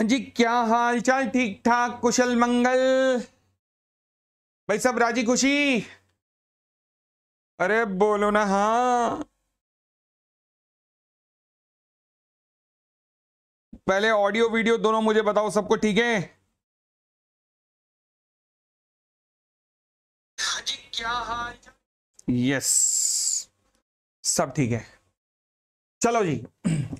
हाँ जी क्या हाल चाल ठीक ठाक कुशल मंगल। भाई सब राज़ी खुशी? अरे बोलो ना हाँ। पहले ऑडियो वीडियो दोनों मुझे बताओ सबको ठीक है? हाँ जी क्या हाल यस सब ठीक है। चलो जी।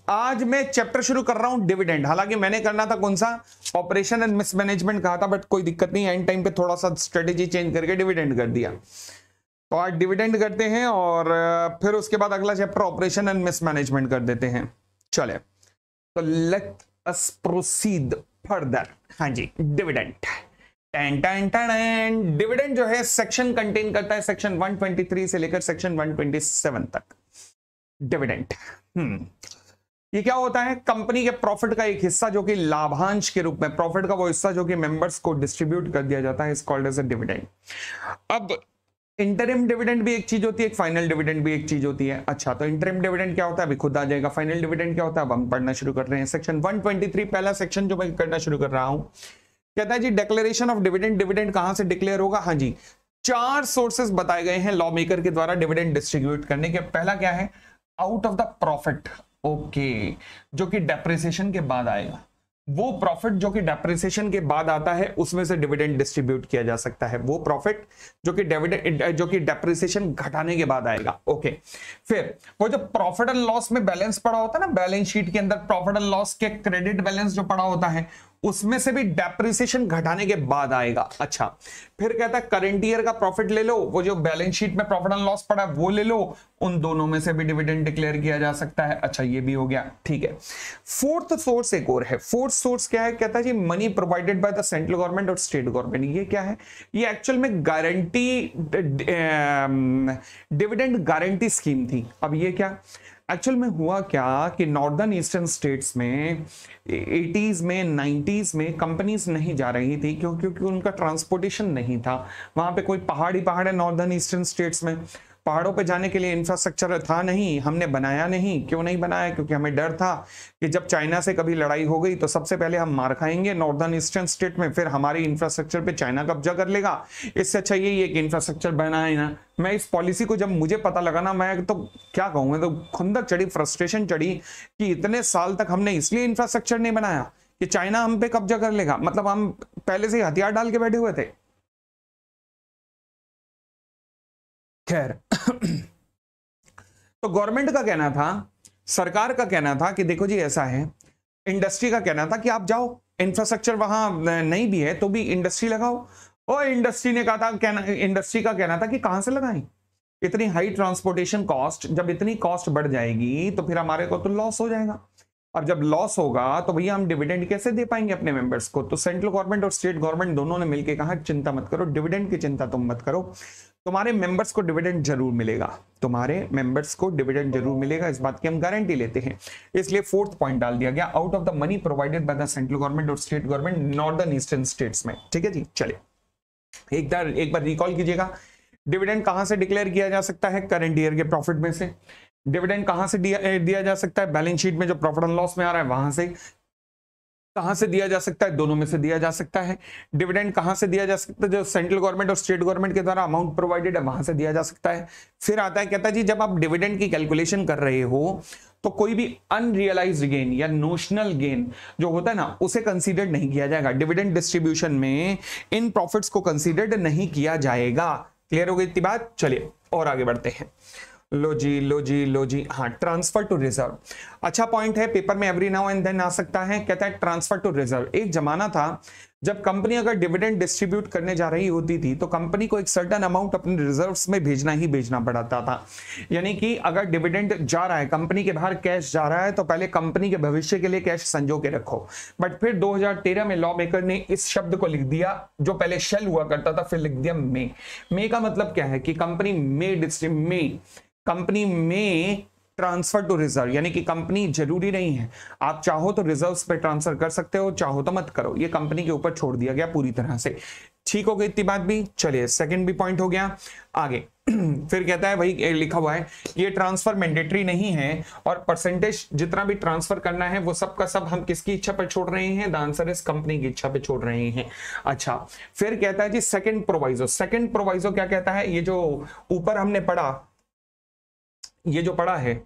आज मैं चैप्टर शुरू कर रहा हूँ डिविडेंड हालाँकि मैंने करना था कौन सा? ऑपरेशन एंड मिसमैनेजमेंट कहा था बट कोई दिक्कत नहीं। एंड टाइम पे थोड़ा सा स्ट्रेटेजी चेंज करके डिविडेंड कर दिया। तो आज डिविडेंड करते हैं और, फिर उसके बाद अगला चैप्टर ऑपरेशन एंड मिसमैनेजमेंट कर देते हैं। चले। तो लेट अस प्रोसीड फर्दर हाँ जी dividend ten ten ten. Dividend जो है सेक्शन कंटेन करता है सेक्शन 123 से लेकर सेक्शन 127 तक। डिविडेंड हम्म। ये क्या होता है? कंपनी के प्रॉफिट का एक हिस्सा जो कि लाभांश के रूप में, प्रॉफिट का वो हिस्सा जो कि मेंबर्स को डिस्ट्रीब्यूट कर दिया जाता है is called as a dividend अब इंटरिम डिविडेंड भी एक चीज़ होती है फाइनल डिविडेंड भी एक चीज़ होती है। अच्छा तो इंटरिम डिविडेंड क्या होता है? अभी खुद आ जाएगा। फाइनल डिविडेंड क्या होता है? अब हम पढ़ना शुरू कर रहे हैं। सेक्शन 123 पहला सेक्शन जो मैं करना शुरू कर रहा हूँ, कहता है जी डिक्लेरेशन ऑफ़ डिविडेंड डिविडेंड कहाँ से डिक्लेयर होगा? हाँ जी, चार सोर्सेस बताए गए हैं लॉ मेकर के द्वारा डिविडेंड डिस्ट्रीब्यूट करने के। पहला क्या है? Out of the profit okay जो कि डेप्रिसिएशन के बाद आएगा। वो प्रॉफिट जो कि डेप्रिसिएशन के बाद आता है, उसमें से डिविडेंड डिस्ट्रीब्यूट किया जा सकता है। वो प्रॉफिट जो कि डिविडेंड जो कि डेप्रिसिएशन घटाने के बाद आएगा ओके फिर, वो जो प्रॉफिट एंड लॉस में बैलेंस पड़ा होता है ना बैलेंस शीट के अंदर प्रॉफिट एंड लॉस के क्रेडिट बैलेंस जो पड़ा होता है उसमें से भी डेप्रिसिएशन घटाने के बाद आएगा। अच्छा फिर कहता है करंट ईयर का प्रॉफिट ले लो, वो जो बैलेंस शीट में प्रॉफिट एंड लॉस पड़ा है, वो ले लो। उन दोनों में से भी डिविडेंड डिक्लेयर किया जा सकता है। अच्छा ये भी हो गया, ठीक है। फोर्थ सोर्स एक और है। फोर्थ सोर्स क्या है? कहता है जी money provided by the central government और स्टेट गवर्नमेंट ये क्या है? ये एक्चुअल में गारंटी डिविडेंड गारंटी स्कीम थी। अब ये क्या? एक्चुअल में हुआ क्या कि नॉर्दर्न ईस्टर्न स्टेट्स में 80s में 90s में कंपनीज़ नहीं जा रही थी क्योंकि क्योंकि उनका ट्रांसपोर्टेशन नहीं था। वहाँ पे कोई पहाड़ी पहाड़ है नॉर्दर्न ईस्टर्न स्टेट्स में। पहाड़ों पे जाने के लिए इंफ्रास्ट्रक्चर था नहीं, हमने बनाया नहीं। क्यों नहीं बनाया? क्योंकि हमें डर था कि जब चाइना से कभी लड़ाई हो गई तो सबसे पहले हम मार खाएँगे नॉर्दर्न ईस्टर्न स्टेट में, फिर हमारी इंफ्रास्ट्रक्चर पे चाइना कब्जा कर लेगा। इससे अच्छा यही है कि इंफ्रास्ट्रक्चर बनाए ना। मैं इस पॉलिसी को जब मुझे पता लगा ना, मैं तो क्या कहूँ? मैं तो खुंदक चढ़ी फ्रस्ट्रेशन चढ़ी कि इतने साल तक हमने इसलिए इंफ्रास्ट्रक्चर नहीं बनाया कि चाइना हम पे कब्जा कर लेगा। मतलब हम पहले से हथियार डाल के बैठे हुए थे। खैर। तो गवर्नमेंट का कहना था, सरकार का कहना था कि देखो जी, ऐसा है। इंडस्ट्री का कहना था कि आप जाओ इंफ्रास्ट्रक्चर वहाँ नहीं भी है तो भी इंडस्ट्री लगाओ। और इंडस्ट्री ने कहा था, कहना, इंडस्ट्री का कहना था कि कहाँ से लगाएँ? इतनी हाई ट्रांसपोर्टेशन कॉस्ट जब इतनी कॉस्ट बढ़ जाएगी तो फिर हमारे को तो लॉस हो जाएगा। अब जब लॉस होगा तो भैया हम डिविडेंड कैसे दे पाएँगे अपने मेंबर्स को? तो सेंट्रल गवर्नमेंट और स्टेट गवर्नमेंट दोनों ने मिलकर कहा, चिंता मत करो डिविडेंड की चिंता तुम मत करो। तुम्हारे मेंबर्स को डिविडेंड ज़रूर मिलेगा। तुम्हारे मेंबर्स को डिविडेंड ज़रूर मिलेगा। इस बात की हम गारंटी लेते हैं। इसलिए फोर्थ पॉइंट डाल दिया गया out of the money provided by the central government और state government northern eastern states में। ठीक है जी? चलिए। एक बार एक बार रिकॉल कीजिएगा। डिविडेंड कहाँ से डिक्लेयर किया जा सकता है? करंट ईयर के प्रॉफिट में से। डिविडेंड कहाँ से दिया, दिया जा सकता है? बैलेंस शीट में जो प्रॉफिट एंड लॉस में आ रहा है वहाँ से। कहाँ से दिया जा सकता है? दोनों में से दिया जा सकता है। डिविडेंड कहाँ से दिया जा सकता है? जो सेंट्रल गवर्नमेंट और स्टेट गवर्नमेंट के द्वारा अमाउंट प्रोवाइडेड है वहाँ से दिया जा सकता है। फिर आता है कहता है जी जब आप डिविडेंड की कैलकुलेशन कर रहे हो तो कोई भी अनरियलाइज गेन या नोशनल गेन जो होता है ना उसे कंसीडर नहीं किया जाएगा। डिविडेंड डिस्ट्रीब्यूशन में इन प्रॉफिट्स को कंसीडर्ड नहीं किया जाएगा। क्लियर हो गई इतनी बात? चलिए और आगे बढ़ते हैं। लो जी लो जी लो जी हाँ ट्रांसफ़र टू रिज़र्व अच्छा पॉइंट है पेपर में एवरी नाउ एंड देन आ सकता है, कहता है ट्रांसफ़र टू रिज़र्व एक जमाना था, जब कंपनी अगर डिविडेंड डिस्ट्रीब्यूट करने जा रही होती थी तो कंपनी को एक सर्टन अमाउंट अपने रिजर्व्स में भेजना ही भेजना पड़ता था. यानी कि अगर डिविडेंड जा रहा है कंपनी के बाहर कैश जा रहा है तो पहले कंपनी के भविष्य के लिए कैश संजो के रखो. बट फिर 2013 में लॉ मेकर ने इस शब्द को लिख दिया, जो पहले शेल हुआ करता था, फिर लिख दिया मे मे का मतलब क्या है कि कंपनी मे डिस्ट्रीब मे कंपनी में ट्रांसफ़र टू रिज़र्व, यानी कि कंपनी ज़रूरी नहीं है। आप चाहो तो रिज़र्व पे ट्रांसफ़र कर सकते हो, चाहो तो मत करो। ये कंपनी के ऊपर छोड़ दिया गया पूरी तरह से। ठीक हो गई इतनी बात भी? चलिए सेकंड भी पॉइंट हो गया। आगे। फिर कहता है भाई लिखा हुआ है, ये ट्रांसफ़र मैंडेटरी नहीं है और परसेंटेज जितना भी ट्रांसफ़र करना है, वो सब का सब हम किसकी इच्छा पर छोड़ रहे हैं? आंसर इज़ कंपनी की इच्छा पे छोड़ रहे हैं। अच्छा फिर कहता है जी सेकंड प्रोवाइजो सेकंड प्रोवाइजो क्या कहता है? ये जो ऊपर हमने पढ़ा ये जो पड़ा है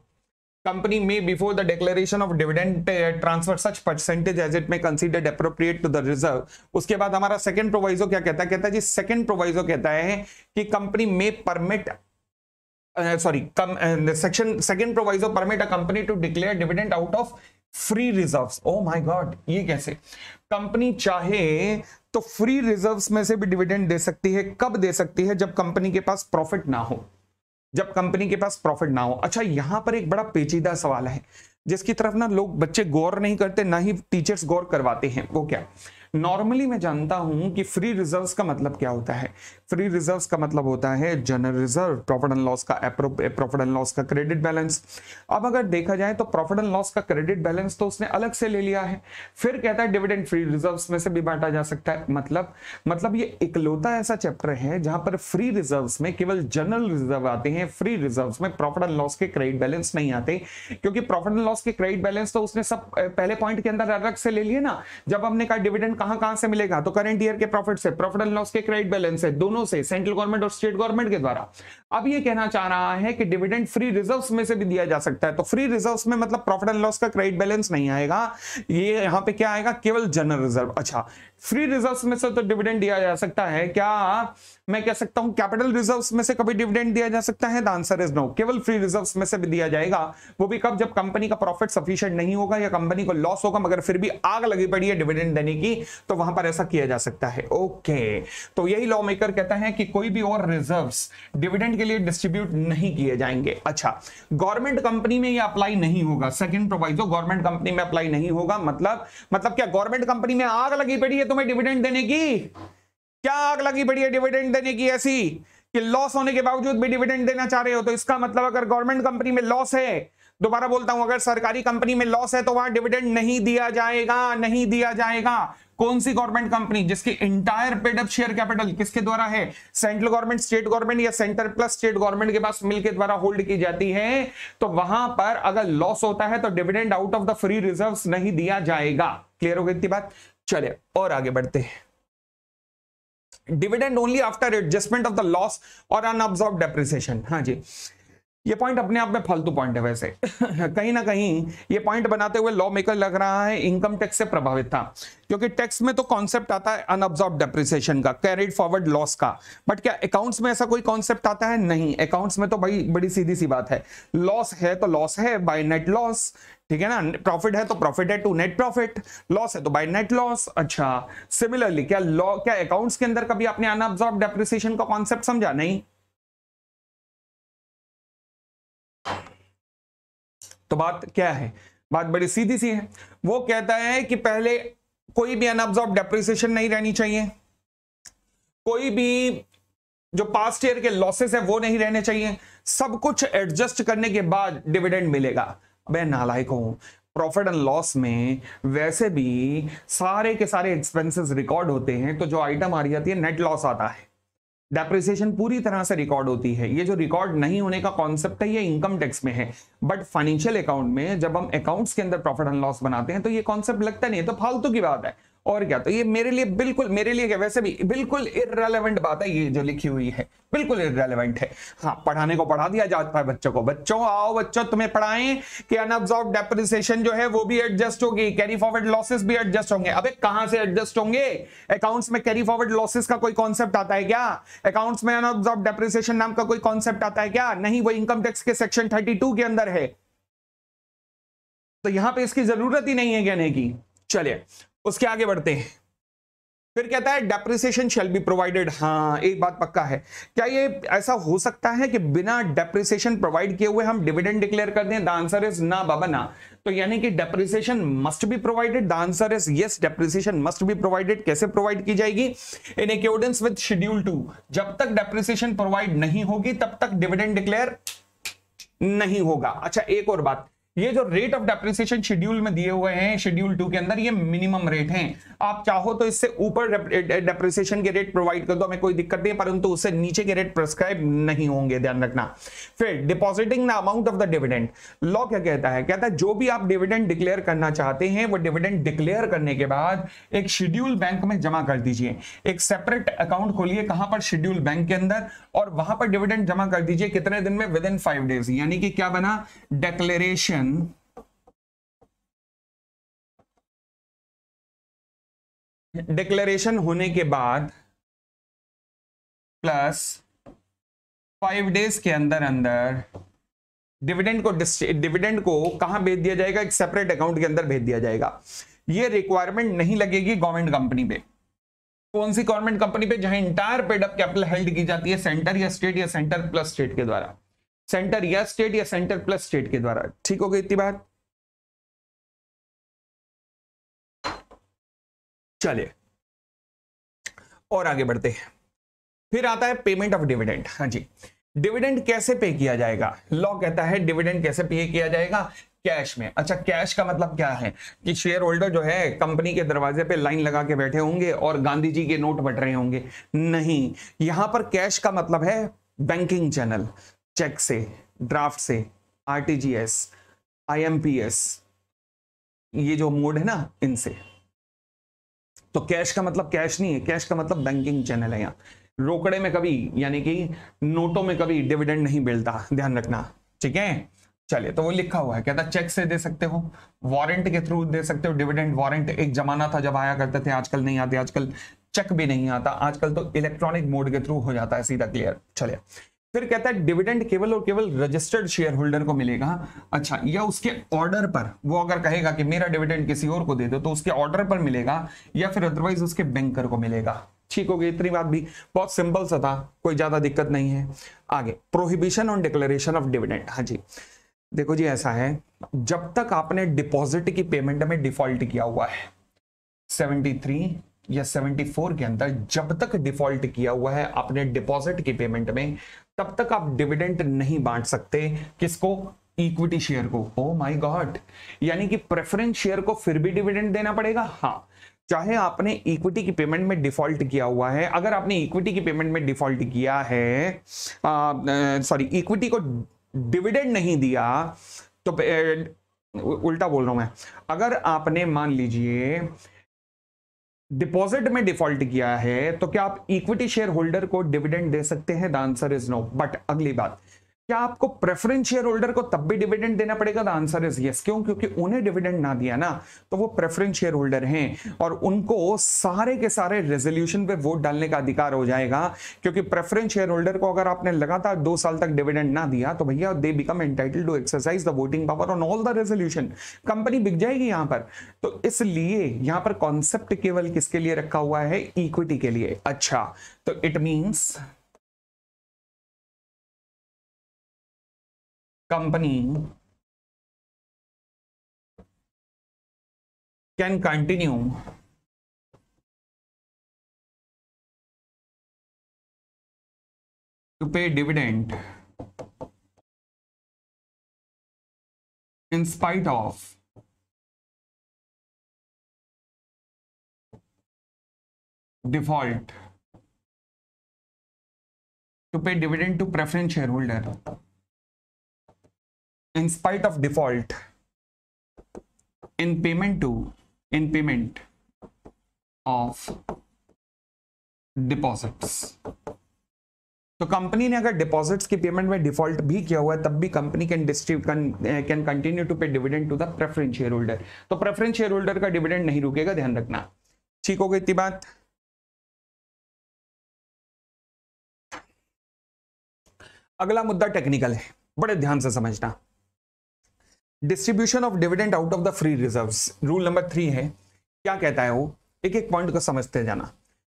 may before the declaration of dividend uh, transfer such percentage as it may considered appropriate to the reserve. उसके बाद हमारा सेकंड प्रोवाइजो क्या कहता है? कहता है जी सेकंड प्रोवाइजो कहता है कि कंपनी में permit sorry section second proviso permit a company to declare dividend out of free reserves oh my god ये कैसे? कंपनी चाहे तो फ्री रिजर्व्स में से भी डिविडेंड दे सकती है कब दे सकती है? जब कंपनी के पास प्रॉफिट ना हो। जब कंपनी के पास प्रॉफिट ना हो। अच्छा यहाँ पर एक बड़ा पेचीदा सवाल है, जिसकी तरफ़ ना लोग बच्चे गौर नहीं करते, ना ही टीचर्स गौर करवाते हैं। वो क्या? नॉर्मली मैं जानता हूँ कि फ्री रिजर्व्स का मतलब क्या होता है? फ्री रिजर्व्स का मतलब होता है general reserve profit and loss का प्रॉफिट एंड लॉस का क्रेडिट बैलेंस अब अगर देखा जाए तो प्रॉफिट एंड लॉस का क्रेडिट बैलेंस तो उसने अलग से ले लिया है। फिर कहता है डिविडेंड फ्री रिज़र्व में से भी बांटा जा सकता है। मतलब मतलब ये इकलौता ऐसा चैप्टर है जहाँ पर फ्री रिज़र्व में केवल जनरल रिज़र्व आते हैं फ्री रिज़र्व में प्रॉफिट एंड लॉस के क्रेडिट बैलेंस नहीं आते। क्योंकि प्रॉफिट एंड लॉस के क्रेडिट बैलेंस तो उसने सब पहले पॉइंट के अंदर अलग से ले लिए ना। जब हमने कहा डिविडेंड कहाँ कहाँ से मिलेगा? तो करंट ईयर के प्रॉफिट से प्रॉफिट एंड लॉस के क्रेडिट बैलेंस से, दोनों से सेंट्रल गवर्नमेंट और स्टेट गवर्नमेंट के द्वारा। अब ये कहना चाह रहा है कि डिविडेंड फ्री रिजर्व्स में से भी दिया जा सकता है। तो फ्री रिजर्व्स में मतलब प्रॉफिट एंड लॉस का क्रेडिट बैलेंस नहीं आएगा। ये यहाँ पे क्या आएगा? केवल जनरल रिज़र्व अच्छा फ्री रिजर्व्स में से तो डिविडेंड दिया जा सकता है। क्या मैं कह सकता हूँ कैपिटल रिजर्व्स में से कभी डिविडेंड दिया जा सकता है? आंसर इज़ नो केवल फ्री रिजर्व्स में से भी दिया जाएगा। वो भी कब? जब कंपनी का प्रॉफिट सफिशिएंट नहीं होगा या कंपनी को लॉस होगा, मगर फिर भी आग लगी पड़ी है डिविडेंड देने की तो वहाँ पर ऐसा किया जा सकता है। ओके तो यही लॉ मेकर कहता है कि कोई भी और रिज़र्व डिविडेंड के लिए डिस्ट्रीब्यूट नहीं किए जाएँगे। अच्छा गवर्नमेंट कंपनी में ये अप्लाई नहीं होगा। सेकेंड प्रोवाइजो गवर्नमेंट कंपनी में अप्लाई नहीं होगा। मतलब मतलब क्या? गवर्नमेंट कंपनी में आग लगी पड़ी है तुम्हें डिविडेंड देने की? क्या आग लगी पड़ी है डिविडेंड देने की ऐसी? कि लॉस होने के बावजूद भी डिविडेंड देना चाह रहे हो? तो इसका मतलब अगर गवर्नमेंट कंपनी में लॉस है, दोबारा बोलता हूँ, अगर सरकारी कंपनी में लॉस है तो वहाँ डिविडेंड नहीं दिया जाएगा, नहीं दिया जाएगा। कौन सी गवर्नमेंट कंपनी जिसकी entire paid up share capital किसके द्वारा है? सेंट्रल गवर्नमेंट स्टेट गवर्नमेंट या सेंटर प्लस स्टेट गवर्नमेंट के पास मिल के द्वारा होल्ड की जाती है। तो वहाँ पर अगर लॉस होता है तो dividend out of the free reserve नहीं दिया जाएगा। क्लियर हो गई इतनी बात? चले और आगे बढ़ते हैं। Dividend only after adjustment of the loss और अनऑब्जॉर्व डेप्रिसिएशन हाँ जी, ये पॉइंट अपने आप में फालतू पॉइंट है वैसे। कहीं ना कहीं ये पॉइंट बनाते हुए लॉ मेकर लग रहा है इनकम टैक्स से प्रभावित था। क्योंकि टैक्स में तो कॉन्सेप्ट आता है अनऑब्जॉर्ब डेप्रिसिएशन का कैरिड फॉरवर्ड लॉस का। बट क्या अकाउंट्स में ऐसा कोई कॉन्सेप्ट आता है? नहीं अकाउंट्स में तो भाई बड़ी सीधी सी बात है। लॉस है तो लॉस है बाय नेट लॉस ठीक है ना? प्रॉफिट है तो प्रॉफिट है टू नेट प्रॉफिट लॉस है तो बाय नेट लॉस अच्छा सिमिलरली क्या लॉ क्या अकाउंट्स के अंदर कभी आपने अनऑब्जॉर्ब डेप्रिसिएशन का कॉन्सेप्ट समझा? नहीं? तो बात क्या है? बात बड़ी सीधी सी है। वो कहता है कि पहले कोई भी अनऑब्जॉर्ब डेप्रिसिएशन नहीं रहनी चाहिए। कोई भी जो पास्ट ईयर के लॉसेस है, वो नहीं रहने चाहिए। सब कुछ एडजस्ट करने के बाद डिविडेंड मिलेगा। अबे नालायक हूँ। प्रॉफिट एंड लॉस में वैसे भी सारे के सारे एक्सपेंसेस रिकॉर्ड होते हैं तो जो आइटम आ रही जाती है नेट लॉस आता है। डेप्रिसिएशन पूरी तरह से रिकॉर्ड होती है। ये जो रिकॉर्ड नहीं होने का कॉन्सेप्ट है, ये इनकम टैक्स में है। बट फाइनेंशियल अकाउंट में जब हम अकाउंट्स के अंदर प्रॉफिट एंड लॉस बनाते हैं तो ये कॉन्सेप्ट लगता नहीं है तो फालतू की बात है। और क्या? तो ये मेरे लिए बिल्कुल, मेरे लिए क्या? वैसे भी बिल्कुल इरेलीवेंट बात है ये जो लिखी हुई है। बिल्कुल इरेलीवेंट है। हाँ पढ़ाने को पढ़ा दिया जाता है बच्चों को। बच्चों, आओ बच्चों, तुम्हें पढ़ाएँ कि अनऑब्जॉर्ब डेप्रिसिएशन जो है वो भी एडजस्ट होगी कैरी फॉरवर्ड लॉसेस भी एडजस्ट होंगे। अबे, कहाँ से एडजस्ट होंगे? अकाउंट्स में कैरी फॉरवर्ड लॉसेस का कोई कॉन्सेप्ट आता है क्या? अकाउंट्स में अनऑब्जॉर्ब डेप्रिसिएशन नाम का कोई कॉन्सेप्ट आता है क्या? नहीं, वो इनकम टैक्स के सेक्शन थर्टी के अंदर है। तो यहाँ पे इसकी ज़रूरत ही नहीं है कहने की। चलिए उसके आगे बढ़ते हैं। फिर कहता है डेप्रिसिएशन शेल बी प्रोवाइडेड हाँ एक बात पक्का है। क्या ये ऐसा हो सकता है कि बिना डेप्रिसिएशन प्रोवाइड किए हुए हम डिविडेंड डिक्लेयर कर दें? द आंसर इज़ ना, बाबा, ना। तो यानी कि depreciation must be provided the answer is yes depreciation must be provided कैसे प्रोवाइड की जाएगी? In accordance with schedule two जब तक डेप्रिसिएशन प्रोवाइड नहीं होगी, तब तक डिविडेंड डिक्लेयर नहीं होगा। अच्छा एक और बात। ये जो रेट ऑफ़ डेप्रिसिएशन शेड्यूल में दिए हुए हैं शेड्यूल टू के अंदर ये मिनिमम रेट हैं। आप चाहो तो इससे ऊपर डेप्रिसिएशन के रेट प्रोवाइड कर दो, हमें कोई दिक्कत नहीं, परंतु उससे नीचे के रेट प्रिस्क्राइब नहीं होंगे, ध्यान रखना। फिर depositing the amount of the dividend law क्या कहता है? कहता है, जो भी आप डिविडेंड डिक्लेयर करना चाहते हैं, वो डिविडेंड डिक्लेयर करने के बाद एक शेड्यूल बैंक में जमा कर दीजिए। एक सेपरेट अकाउंट खोलिए, कहाँ पर शेड्यूल बैंक के अंदर, और वहाँ पर डिविडेंड जमा कर दीजिए कितने दिन में? विद इन फाइव डेज़ यानी कि क्या बना? डेक्लेरेशन डिक्लेरेशन होने के बाद प्लस फाइव डेज़ के अंदर अंदर डिविडेंड को डिविडेंड को कहाँ भेज दिया जाएगा? एक सेपरेट अकाउंट के अंदर भेज दिया जाएगा। ये रिक्वायरमेंट नहीं लगेगी गवर्नमेंट कंपनी पे। कौन सी गवर्नमेंट कंपनी पे? जहाँ entire paid up capital held की जाती है सेंटर या स्टेट या सेंटर प्लस स्टेट के द्वारा। सेंटर या स्टेट या सेंटर प्लस स्टेट के द्वारा। ठीक हो गई इतनी बात? चलिए। और आगे बढ़ते हैं। फिर आता है पेमेंट ऑफ़ डिविडेंड हाँ जी। डिविडेंड कैसे पे किया जाएगा? लॉ कहता है डिविडेंड कैसे पे किया जाएगा? कैश में। अच्छा कैश का मतलब क्या है? कि शेयर होल्डर जो है कंपनी के दरवाजे पे लाइन लगा के बैठे होंगे और गांधी जी के नोट बट रहे होंगे। नहीं। यहाँ पर कैश का मतलब है बैंकिंग चैनल चेक से, ड्राफ्ट से आरटीजीएस आईएमपीएस ये जो मोड है ना, इनसे। तो कैश का मतलब कैश नहीं है, कैश का मतलब बैंकिंग चैनल है यहाँ। रोकड़े में कभी, यानी कि नोटों में कभी डिविडेंड नहीं मिलता, ध्यान रखना, ठीक है? चलिए तो वो लिखा हुआ है, कहता चेक से दे सकते हो, वारंट के थ्रू दे सकते हो, डिविडेंड वारंट एक जमाना था जब आया करते थे, आजकल नहीं आते, आजकल चेक भी नहीं आता, आजकल तो इलेक्ट्रॉनिक मोड के थ्रू हो जाता है, सीधा क्लियर, चलिए। फिर कहता है डिविडेंड केवल और केवल रजिस्टर्ड शेयर होल्डर को मिलेगा। अच्छा या उसके ऑर्डर पर, वो अगर कहेगा कि मेरा डिविडेंड किसी और को दे दो तो उसके ऑर्डर पर मिलेगा, या फिर अदरवाइज़ उसके बैंकर को मिलेगा। ठीक हो गई इतनी बात भी। बहुत सिंपल सा था, कोई ज़्यादा दिक्कत नहीं है। आगे prohibition on declaration of dividend हाँ जी। देखो जी, ऐसा है, जब तक आपने डिपॉजिट की पेमेंट में डिफ़ॉल्ट किया हुआ है 73 या 74 के अंदर जब तक डिफ़ॉल्ट किया हुआ है आपने डिपॉजिट की पेमेंट में, तब तक आप डिविडेंड नहीं बांट सकते किसको? इक्विटी शेयर को। ओ माय गॉड यानी कि प्रेफरेंस शेयर को फिर भी डिविडेंड देना पड़ेगा? हाँ। चाहे आपने इक्विटी की पेमेंट में डिफ़ॉल्ट किया हुआ है, अगर आपने इक्विटी की पेमेंट में डिफ़ॉल्ट किया है सॉरी इक्विटी को डिविडेंड नहीं दिया तो उल्टा बोल रहा हूँ मैं। अगर आपने, मान लीजिए डिपॉजिट में डिफ़ॉल्ट किया है तो क्या आप इक्विटी शेयर होल्डर को डिविडेंड दे सकते हैं? The answer is no but अगली बात क्या आपको प्रेफरेंस शेयर होल्डर को तब भी डिविडेंड देना पड़ेगा? आंसर इज़ यस क्यों? क्योंकि उन्हें डिविडेंड ना दिया ना तो वो प्रेफरेंस शेयर होल्डर हैं और उनको सारे के सारे रेजोल्यूशन पे वोट डालने का अधिकार हो जाएगा। क्योंकि प्रेफरेंस शेयर होल्डर को अगर आपने लगातार दो साल तक डिविडेंड ना दिया तो भैया they become entitled to exercise the voting power on all the resolution company बिक जाएगी यहाँ पर। तो इसलिए यहाँ पर कॉन्सेप्ट केवल किसके लिए रखा हुआ है? इक्विटी के लिए। अच्छा तो it means company can continue to pay dividend in spite of default to pay dividend to preference shareholder in spite of default, in payment to, in payment of deposits. तो कंपनी ने अगर deposits की payment में default भी किया हुआ है, तब भी company can distribute can continue to pay dividend to the preference share holder तो प्रेफरेंस शेयर होल्डर का डिविडेंड नहीं रुकेगा, ध्यान रखना। ठीक हो गई इतनी बात? अगला मुद्दा टेक्निकल है, बड़े ध्यान से समझना। Distribution of dividend out of the free reserve rule number three है। क्या कहता है वो? एक एक पॉइंट को समझते जाना।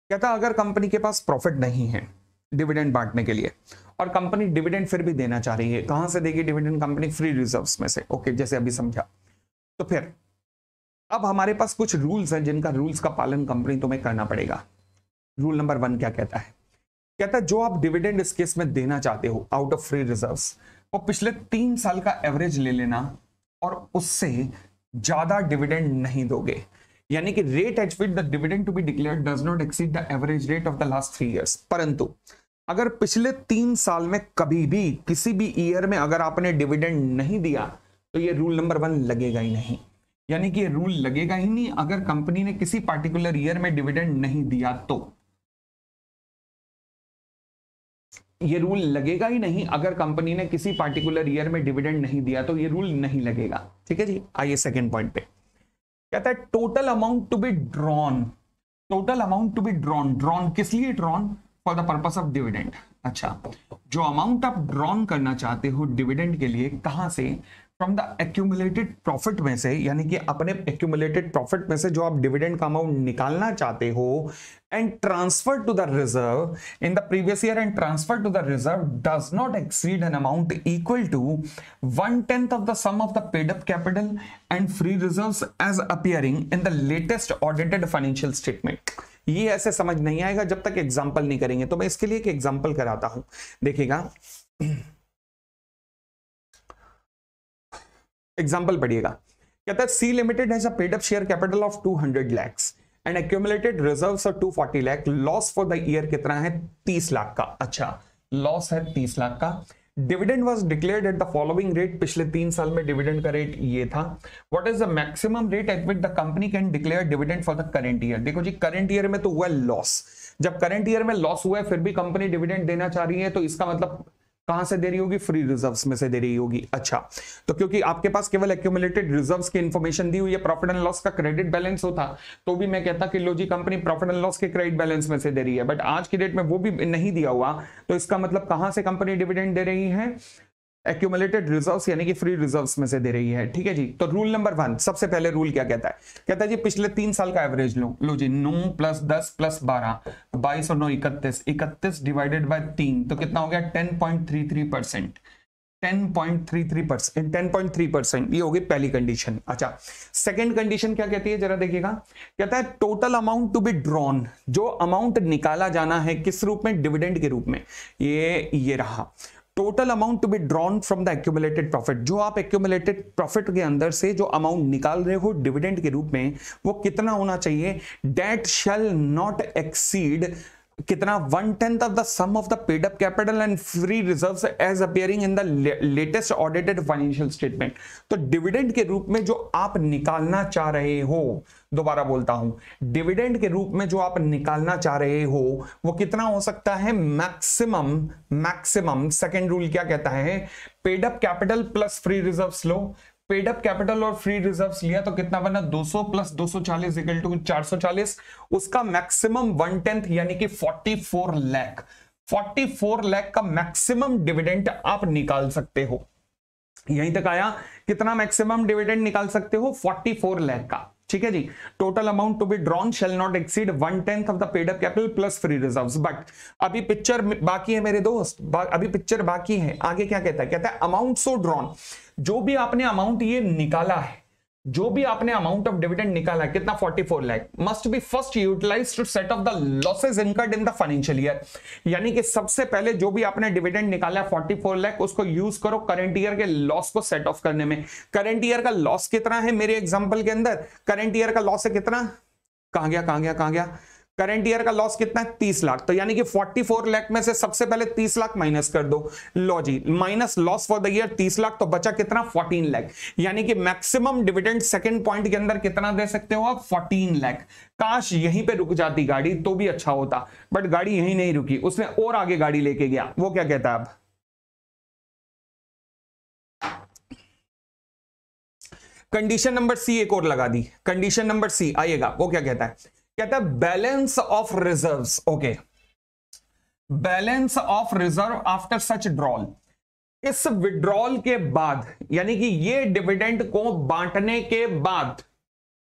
कहता अगर कंपनी के पास प्रॉफिट नहीं है डिविडेंड बांटने के लिए, और कंपनी डिविडेंड फिर भी देना चाह रही है, कहाँ से देगी डिविडेंड कंपनी फ्री रिज़र्व में से? ओके जैसे अभी समझा। तो फिर, अब हमारे पास कुछ रूल्स हैं जिनका रूल्स का पालन कंपनी तुम्हें करना पड़ेगा। रूल नंबर वन क्या कहता है? कहता है, जो आप डिविडेंड इस केस में देना चाहते हो आउट ऑफ़ फ्री रिजर्व्स और पिछले तीन साल का एवरेज ले लेना और उससे ज़्यादा डिविडेंड नहीं दोगे। यानी कि rate at which the dividend to be declare does not exceed the average rate of the last three years परंतु, अगर पिछले तीन साल में कभी भी, किसी भी ईयर में अगर आपने डिविडेंड नहीं दिया तो ये रूल नंबर वन लगेगा ही नहीं। यानी कि ये रूल लगेगा ही नहीं, अगर कंपनी ने किसी पार्टिकुलर ईयर में डिविडेंड नहीं दिया तो। ये रूल लगेगा ही नहीं, अगर कंपनी ने किसी पार्टिकुलर ईयर में डिविडेंड नहीं दिया तो ये रूल नहीं लगेगा। ठीक है जी? आइए सेकेंड पॉइंट पे। कहता है total amount to be drawn total amount to be drawn drawn किस लिए drawn for the purpose of dividend अच्छा जो अमाउंट आप ड्रॉन करना चाहते हो डिविडेंड के लिए, कहाँ से? फ्रॉम द एक्यूमुलेटेड प्रॉफिट में से, यानी कि अपने एक्यूमुलेटेड प्रॉफिट में से जो आप डिविडेंड का अमाउंट निकालना चाहते हो and transfer to the reserve in the previous year and transfer to the reserve does not exceed an amount equal to one tenth of the sum of the paid up capital and free reserve as appearing in the latest audited financial statement ये ऐसे समझ नहीं आएगा जब तक example नहीं करेंगे। तो मैं इसके लिए एक एग्ज़ाम्पल कराता हूँ। देखिएगा। एग्ज़ाम्पल पढ़िएगा। कहता है C limited has paid up share capital of 200 lakhs and accumulated reserves of 240 lakh loss for the year कितना है? 30 लाख का। अच्छा लॉस है 30 लाख का। Dividend was declared at the following rate पिछले तीन साल में डिविडेंड का रेट ये था। What is the maximum rate at which the company can declare dividend for the current year देखो जी करंट ईयर में तो हुआ लॉस जब करंट ईयर में लॉस हुआ है, फिर भी कंपनी डिविडेंड देना चाह रही है तो इसका मतलब कहाँ से दे रही होगी? फ्री रिजर्व्स में से दे रही होगी। अच्छा तो क्योंकि आपके पास केवल एक्यूमुलेटेड रिजर्व्स की इन्फॉर्मेशन दी हुई है प्रॉफिट एंड लॉस का क्रेडिट बैलेंस होता तो भी मैं कहता कि लो जी कंपनी प्रॉफिट एंड लॉस के क्रेडिट बैलेंस में से दे रही है। बट आज की डेट में वो भी नहीं दिया हुआ तो इसका मतलब कहाँ से कंपनी डिविडेंड दे रही है? एक्यूमुलेटेड रिजर्व्स यानी कि फ्री रिजर्व्स में से दे रही है। ठीक है जी? तो रूल नंबर वन सबसे पहले रूल क्या कहता है? कहता है जी, पिछले तीन साल का एवरेज लो लो जी, नौ प्लस दस प्लस बारह, बाईस और नौ, इकतीस। इकतीस डिवाइडेड बाय तीन तो कितना हो गया? Ten point three three percent ten point three three percent ten point three percent ये होगी पहली कंडीशन अच्छा सेकेंड कंडीशन क्या कहती है? जरा देखिएगा। कहता है total amount to be drawn जो अमाउंट निकाला जाना है, किस रूप में? डिविडेंड के रूप में। ये ये रहा। Total amount to be drawn from the accumulated profit जो आप एक्यूमुलेटेड प्रॉफिट के अंदर से जो अमाउंट निकाल रहे हो डिविडेंड के रूप में, वो कितना होना चाहिए? डेट शेल नॉट एक्सीड कितना one tenth of the sum of the paid up capital and free reserve as appearing in the latest audited financial statement तो डिविडेंड के रूप में जो आप निकालना चाह रहे हो, दोबारा बोलता हूँ डिविडेंड के रूप में जो आप निकालना चाह रहे हो, वो कितना हो सकता है? मैक्सिमम मैक्सिमम सेकेंड रूल क्या कहता है? Paid up capital plus free reserve लो पेड अप कैपिटल और फ्री रिजर्व्स लिया तो कितना बना? 200 प्लस 240 इक्वल टू 440 उसका मैक्सिमम वन टेंथ यानी कि 44 लाख 44 लाख का मैक्सिमम डिविडेंड आप निकाल सकते हो। यहीं तक आया। कितना मैक्सिमम डिविडेंड निकाल सकते हो? 44 लाख का। ठीक है जी? Total amount to be drawn shall not exceed one tenth of the paid up capital plus free reserve but अभी पिक्चर बाकी है मेरे दोस्त अभी पिक्चर बाकी है। आगे क्या कहता है? कहता है अमाउंट सो ड्रॉन जो भी आपने अमाउंट ये निकाला है जो भी आपने अमाउंट ऑफ़ डिविडेंड निकाला कितना 44 lakh must be first utilise to set off the losses incurred in the financial year यानी कि सबसे पहले जो भी आपने डिविडेंड निकाला है 44 लाख उसको यूज़ करो करंट ईयर के लॉस को सेट ऑफ़ करने में। करंट ईयर का लॉस कितना है मेरे एग्ज़ाम्पल के अंदर? करंट ईयर का लॉस है कितना? कहाँ गया, कहा गया, कहाँ गया? करंट ईयर का लॉस कितना है? तीस लाख। तो यानी कि 44 लाख में से सबसे पहले 30 लाख माइनस कर दो। लो जी minus loss for the year 30 lakh तो बचा कितना? 14 लाख यानी कि मैक्सिमम डिविडेंड सेकंड पॉइंट के अंदर कितना दे सकते हो आप? 14 लाख काश यहीं पे रुक जाती गाड़ी तो भी अच्छा होता। बट गाड़ी यहीं नहीं रुकी। उसने और आगे गाड़ी लेके गया। वो क्या कहता है अब? कंडीशन नंबर सी एक और लगा दी। कंडीशन नंबर सी आइएगा। वो क्या कहता है? कहता है balance of reserve okay balance of reserve after such drawal इस विड्रॉल के बाद, यानी कि ये डिविडेंड को बांटने के बाद,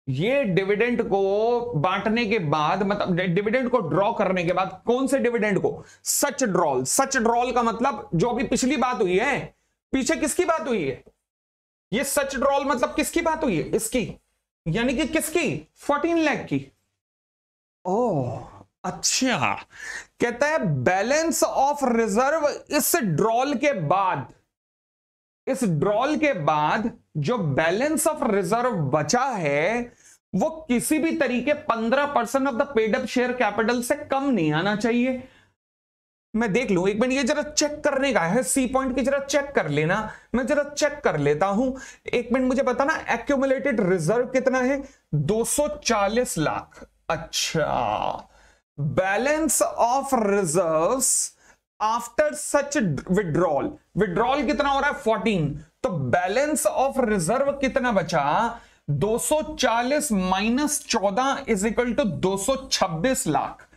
ये डिविडेंड को बांटने के बाद मतलब डिविडेंड को ड्रॉ करने के बाद, कौन से डिविडेंड को? सच ड्रॉल सच ड्रॉल का मतलब जो अभी पिछली बात हुई है, पीछे किसकी बात हुई है? ये सच ड्रॉल मतलब किसकी बात हुई है? इसकी. यानी कि किसकी? 14 लाख की. ओह अच्छा। कहता है बैलेंस ऑफ़ रिज़र्व इस ड्रॉल के बाद, इस ड्रॉल के बाद जो बैलेंस ऑफ़ रिज़र्व बचा है, वो किसी भी तरीके 15 percent of the paid up share capital से कम नहीं आना चाहिए। मैं देख लू, एक मिनट, ये जरा चेक करने का है सी पॉइंट की जरा चेक कर लेना। मैं जरा चेक कर लेता हूँ। एक मिनट, मुझे बताना एक्यूमुलेटेड रिज़र्व कितना है? 240 लाख। अच्छा। Balance of reserves after such withdrawal withdrawal कितना हो रहा है? 14 तो बैलेंस ऑफ़ रिज़र्व कितना बचा? 240 minus 14 is equal to 226 lakh.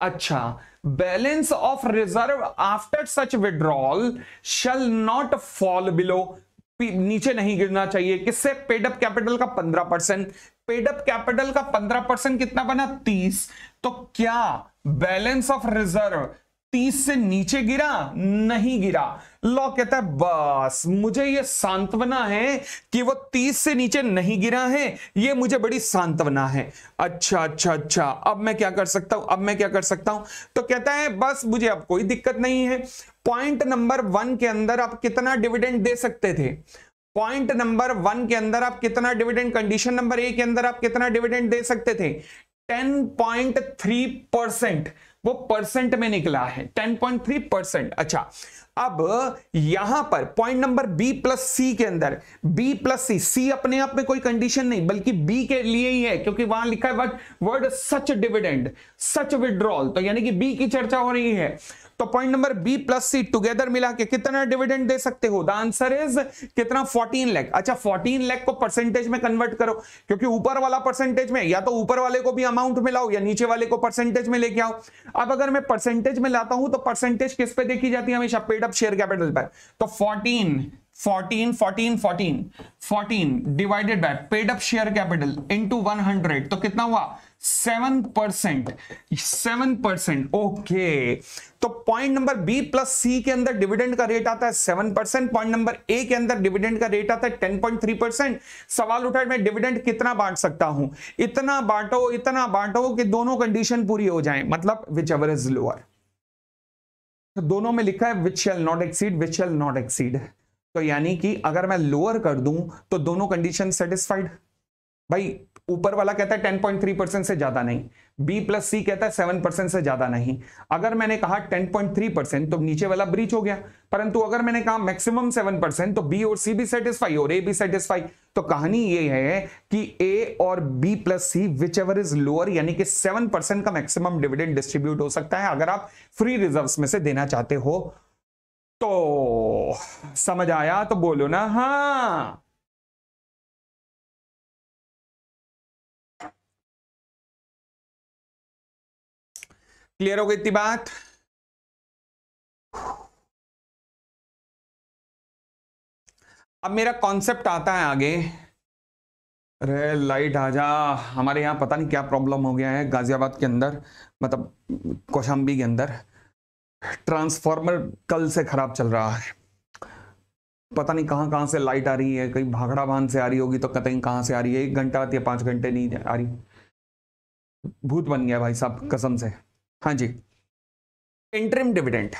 अच्छा balance of reserve after such withdrawal shall not fall below नीचे नहीं गिरना चाहिए। किससे? पेडअप कैपिटल का 15 परसेंट। पेडअप कैपिटल का 15 परसेंट कितना बना? 30 तो क्या बैलेंस ऑफ़ रिज़र्व तीस से नीचे गिरा? नहीं गिरा। लॉ कहता है, बस, मुझे ये सांत्वना है कि वो तीस से नीचे नहीं गिरा है, ये मुझे बड़ी सांत्वना है। अच्छा अच्छा अच्छा अब मैं क्या कर सकता हूँ? अब मैं क्या कर सकता हूँ? तो कहता है, बस, मुझे अब कोई दिक्कत नहीं है। पॉइंट नंबर वन के अंदर आप कितना डिविडेंड दे सकते थे? पॉइंट नंबर वन के अंदर आप कितना डिविडेंड, कंडीशन नंबर ए के अंदर आप कितना डिविडेंड दे सकते थे? Ten point three percent. वो परसेंट में निकला है। 10.3 परसेंट। अच्छा अब यहाँ पर point number B plus C के अंदर, बी प्लस सी सी अपने आप में कोई कंडीशन नहीं, बल्कि बी के लिए ही है, क्योंकि वहाँ लिखा है word such dividend, such withdrawal. तो यानी कि बी की चर्चा हो रही है। तो point number B plus C together मिला के कितना डिविडेंड दे सकते हो? द आंसर इज़ कितना? 14 लाख अच्छा 14 लाख को परसेंटेज में कन्वर्ट करो, क्योंकि ऊपर वाला परसेंटेज में, या तो ऊपर वाले को भी अमाउंट में लाओ या नीचे वाले को परसेंटेज में लेके आओ। अब अगर मैं परसेंटेज में लाता हूँ तो परसेंटेज किस पे देखी जाती है हमेशा? पेड अप शेयर कैपिटल पर। तो fourteen 14 14 14 14 divided by paid up share capital into 100 तो कितना हुआ? Seven percent seven percent, okay. तो point number B plus C के अंदर डिविडेंड का रेट आता है, seven percent. Point number A के अंदर डिविडेंड का रेट आता है, टेन पॉइंट थ्री परसेंट। सवाल उठा मैं डिविडेंड कितना बांट सकता हूँ? इतना बांटो इतना बांटो कि दोनों कंडीशन पूरी हो जाए। मतलब विच एवर इज़ लोअर दोनों में लिखा है which shall not exceed which shall not exceed तो यानी कि अगर मैं लोअर कर दूँ तो दोनों कंडीशन सेटिस्फाइड भाई ऊपर वाला कहता है 10.3 परसेंट से ज़्यादा नहीं। बी प्लस सी कहता है 7 परसेंट से ज़्यादा नहीं। अगर मैंने कहा 10.3 परसेंट तो नीचे वाला ब्रीच हो गया। परंतु अगर मैंने कहा मैक्सिमम 7 परसेंट तो बी और सी भी सेटिस्फाई और ए भी सेटिस्फाई तो कहानी ये है कि ए और B plus C whichever is lower यानी कि 7 परसेंट का मैक्सिमम डिविडेंड डिस्ट्रीब्यूट हो सकता है। अगर आप फ्री रिज़र्व में से देना चाहते हो तो समझ आया तो बोलो ना हाँ। क्लियर हो गई इतनी बात अब मेरा कॉन्सेप्ट आता है आगे। अरे लाइट आ जा। हमारे यहाँ पता नहीं क्या प्रॉब्लम हो गया है गाजियाबाद के अंदर मतलब कौशाम्बी के अंदर। ट्रांसफार्मर कल से खराब चल रहा है। पता नहीं कहाँ कहाँ से लाइट आ रही है, कहीं भागड़ा बाँध से आ रही होगी तो कतई कहाँ से आ रही है। एक घंटा आती है, पाँच घंटे नहीं आ रही। भूत बन गया भाई साहब, कसम से। हाँ जी। इंटरिम डिविडेंड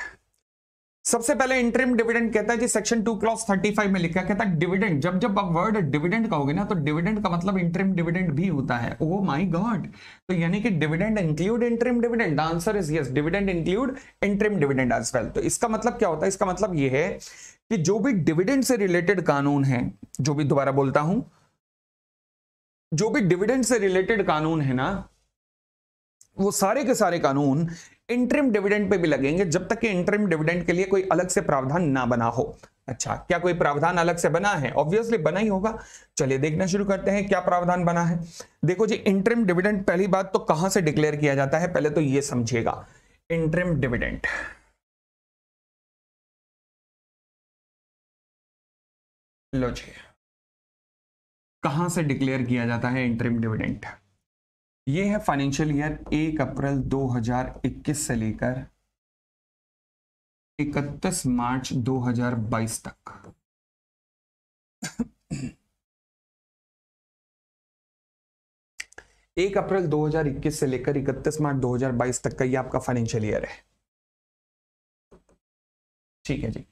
सबसे पहले इंटरिम डिविडेंड कहता है जी section two clause thirty five में लिखा कहता है डिविडेंड जब जब आप वर्ड डिविडेंड कहोगे ना तो डिविडेंड का मतलब इंटरिम डिविडेंड भी होता है। ओ माय गॉड तो यानी कि dividend include interim dividend answer is yes dividend include interim dividend as well तो इसका मतलब क्या होता है? इसका मतलब यह है कि जो भी डिविडेंड से रिलेटेड कानून है, जो भी दोबारा बोलता हूँ, जो भी डिविडेंड से रिलेटेड कानून है ना वो सारे के सारे कानून इंटरिम डिविडेंड पे भी लगेंगे, जब तक कि इंटरिम डिविडेंड के लिए कोई अलग से प्रावधान ना बना हो। अच्छा क्या कोई प्रावधान अलग से बना है? ऑब्वियसली बना ही होगा। चलिए देखना शुरू करते हैं, क्या प्रावधान बना है। देखो जी इंटरिम डिविडेंड पहली बात तो कहाँ से डिक्लेयर किया जाता है? पहले तो ये समझिएगा। इंटरिम डिविडेंड लो जी। कहाँ से डिक्लेयर किया जाता है इंटरिम डिविडेंड ये है फाइनेंशियल ईयर एक अप्रैल 2021 से लेकर 31 मार्च 2022 तक। एक अप्रैल 2021 से लेकर 31 मार्च 2022 तक का ये आपका फाइनेंशियल ईयर है। ठीक है जी।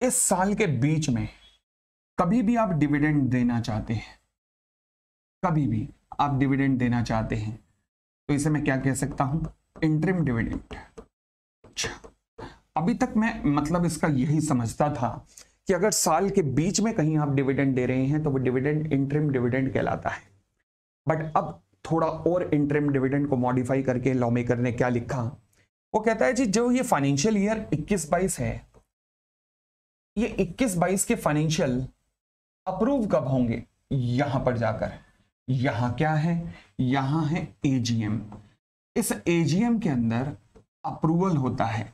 इस साल के बीच में कभी भी आप डिविडेंड देना चाहते हैं, कभी भी आप डिविडेंड देना चाहते हैं तो इसे मैं क्या कह सकता हूँ? इंट्रिम डिविडेंड अभी तक मैं मतलब इसका यही समझता था कि अगर साल के बीच में कहीं आप डिविडेंड दे रहे हैं तो वो डिविडेंड इंट्रिम डिविडेंड कहलाता है। बट अब थोड़ा और इंट्रिम डिविडेंड को मॉडिफाई करके लॉ मेकर ने क्या लिखा? वो कहता है, जी, जो ये फाइनेंशियल ईयर 21-22 है, ये 21-22 के फाइनेंशियल अप्रूव कब होंगे? यहाँ पर जाकर। यहाँ क्या है? यहाँ है एजीएम इस एजीएम के अंदर अप्रूवल होता है।